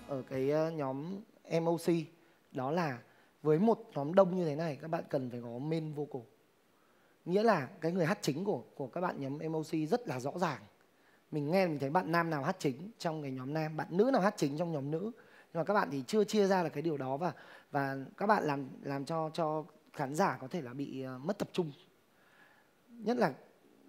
ở cái ờ, nhóm MOC đó là với một nhóm đông như thế này, các bạn cần phải có main vocal. Nghĩa là cái người hát chính của của các bạn nhóm MOC rất là rõ ràng. Mình nghe mình thấy bạn nam nào hát chính trong cái nhóm nam, bạn nữ nào hát chính trong nhóm nữ. Nhưng mà các bạn thì chưa chia ra được cái điều đó và và các bạn làm làm cho cho khán giả có thể là bị ờ, mất tập trung. Nhất là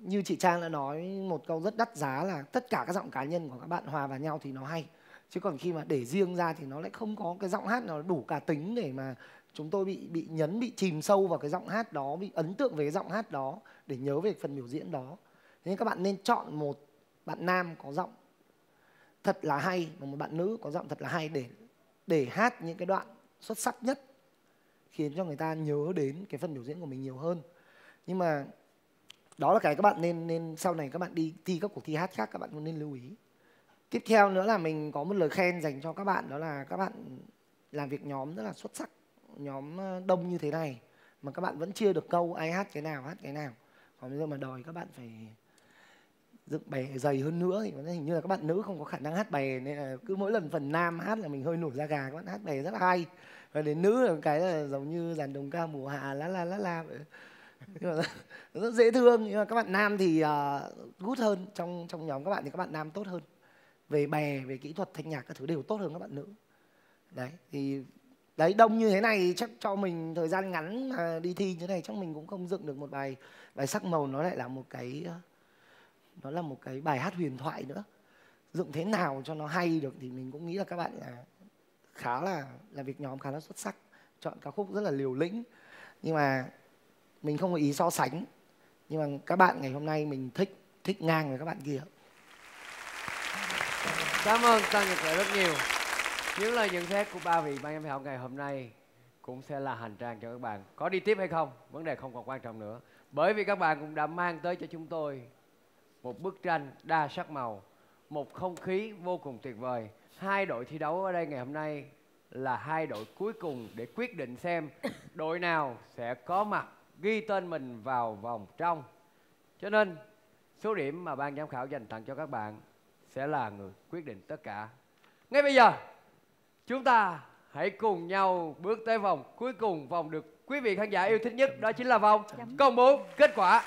như chị Trang đã nói, một câu rất đắt giá là tất cả các giọng cá nhân của các bạn hòa vào nhau thì nó hay. Chứ còn khi mà để riêng ra thì nó lại không có cái giọng hát nào đủ cả tính để mà chúng tôi bị bị nhấn, bị chìm sâu vào cái giọng hát đó, bị ấn tượng về cái giọng hát đó để nhớ về phần biểu diễn đó. Thế nên các bạn nên chọn một bạn nam có giọng thật là hay và một bạn nữ có giọng thật là hay để để hát những cái đoạn xuất sắc nhất, khiến cho người ta nhớ đến cái phần biểu diễn của mình nhiều hơn. Nhưng mà đó là cái các bạn nên nên sau này các bạn đi thi các cuộc thi hát khác, các bạn cũng nên lưu ý tiếp theo nữa là mình có một lời khen dành cho các bạn, đó là các bạn làm việc nhóm rất là xuất sắc, nhóm ờ, đông như thế này, mà các bạn vẫn chưa được câu ai hát cái nào, hát cái nào còn bây giờ mà đòi các bạn phải dựng bè dày hơn nữa thì hình như là các bạn nữ không có khả năng hát bè, nên là cứ mỗi lần phần nam hát là mình hơi nổi da gà, các bạn hát bè rất hay và đến nữ là cái là giống như dàn đồng ca mùa hạ lá la lá la la. Nhưng mà rất dễ thương. Nhưng mà các bạn nam thì à, uh, good hơn. Trong trong nhóm các bạn thì các bạn nam tốt hơn. Về bè về kỹ thuật thanh nhạc các thứ đều tốt hơn các bạn nữ. Đấy thì đấy đông như thế này chắc cho mình thời gian ngắn mà đi thi như thế này chắc mình cũng không dựng được một bài bài sắc màu nó lại là một cái à, nó là một cái bài hát huyền thoại nữa. Dựng thế nào cho nó hay được thì mình cũng nghĩ là các bạn là khá là là việc nhóm khá là xuất sắc. Chọn ca khúc rất là liều lĩnh. Nhưng mà mình không có ý so sánh. Nhưng mà các bạn ngày hôm nay mình thích thích ngang với các bạn kia. Cảm ơn Tăng Nhật lệ rất nhiều. Những lời nhận xét của ba vị ban giám khảo ngày hôm nay cũng sẽ là hành trang cho các bạn. Có đi tiếp hay không? Vấn đề không còn quan trọng nữa. Bởi vì các bạn cũng đã mang tới cho chúng tôi một bức tranh đa sắc màu, Một không khí vô cùng tuyệt vời. Hai đội thi đấu ở đây ngày hôm nay là hai đội cuối cùng để quyết định xem đội nào sẽ có mặt ghi tên mình vào vòng trong. Cho nên số điểm mà ban giám khảo dành tặng cho các bạn sẽ là người quyết định tất cả. Ngay bây giờ chúng ta hãy cùng nhau bước tới vòng cuối cùng vòng được quý vị khán giả yêu thích nhất đó chính là vòng công bố kết quả.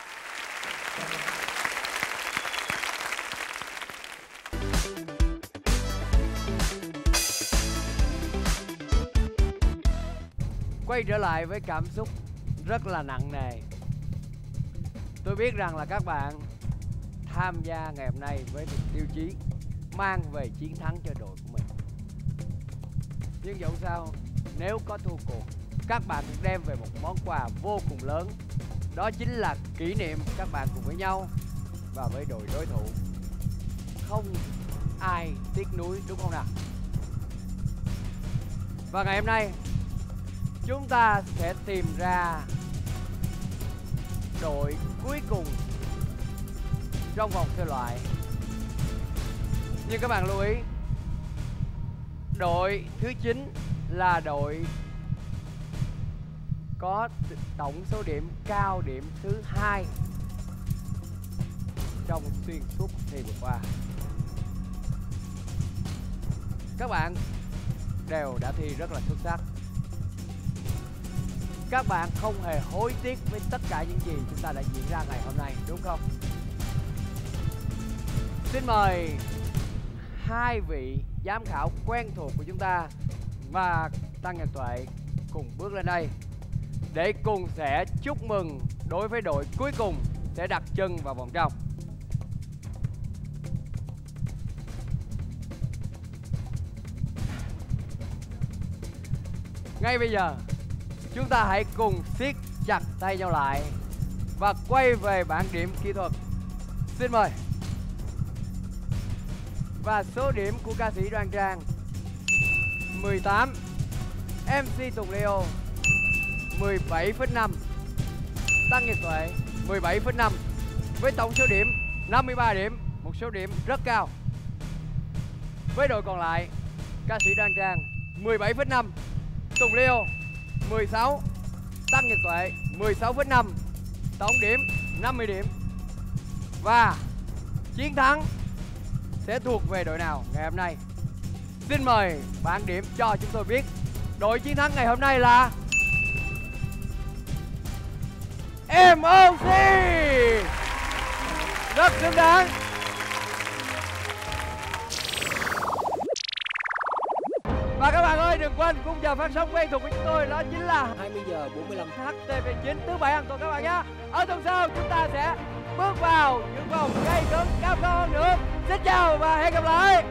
quay trở lại với cảm xúc rất là nặng nề. Tôi biết rằng là các bạn tham gia ngày hôm nay với tiêu chí mang về chiến thắng cho đội của mình. Nhưng dẫu sao? Nếu có thua cuộc, các bạn cũng đem về một món quà vô cùng lớn. Đó chính là kỷ niệm các bạn cùng với nhau và với đội đối thủ. Không ai tiếc nuối, đúng không nào? Và ngày hôm nay chúng ta sẽ tìm ra đội cuối cùng trong vòng thi loại Nhưng các bạn lưu ý, Đội thứ 9 là đội có tổng số điểm cao điểm thứ hai trong xuyên suốt thi vừa qua. Các bạn đều đã thi rất là xuất sắc. Các bạn không hề hối tiếc với tất cả những gì chúng ta đã diễn ra ngày hôm nay, đúng không? Xin mời hai vị giám khảo quen thuộc của chúng ta và Tăng Nhật Tuệ cùng bước lên đây để cùng sẽ chúc mừng đối với đội cuối cùng sẽ đặt chân vào vòng trong. Ngay bây giờ, chúng ta hãy cùng siết chặt tay nhau lại và quay về bảng điểm kỹ thuật. Xin mời. Và số điểm của ca sĩ Đoan Trang. 18 MC Tùng Leo. 17,5 Tăng Nhật Tuệ. 17,5 Với tổng số điểm 53 điểm Một số điểm rất cao. Với đội còn lại Ca sĩ Đoan Trang 17,5 Tùng Leo. 16 Tăng Nhật Tuệ 16,5 Tổng điểm 50 điểm. Và chiến thắng sẽ thuộc về đội nào ngày hôm nay? Xin mời bạn điểm cho chúng tôi biết. Đội chiến thắng ngày hôm nay là MOC Rất xứng đáng. Quên khung giờ phát sóng quen thuộc của chúng tôi đó chính là 20 giờ 45 HTV9 thứ bảy hàng tuần các bạn nhé. Ở tuần sau chúng ta sẽ bước vào những vòng gây cấn cao cao hơn nữa. Xin chào và hẹn gặp lại.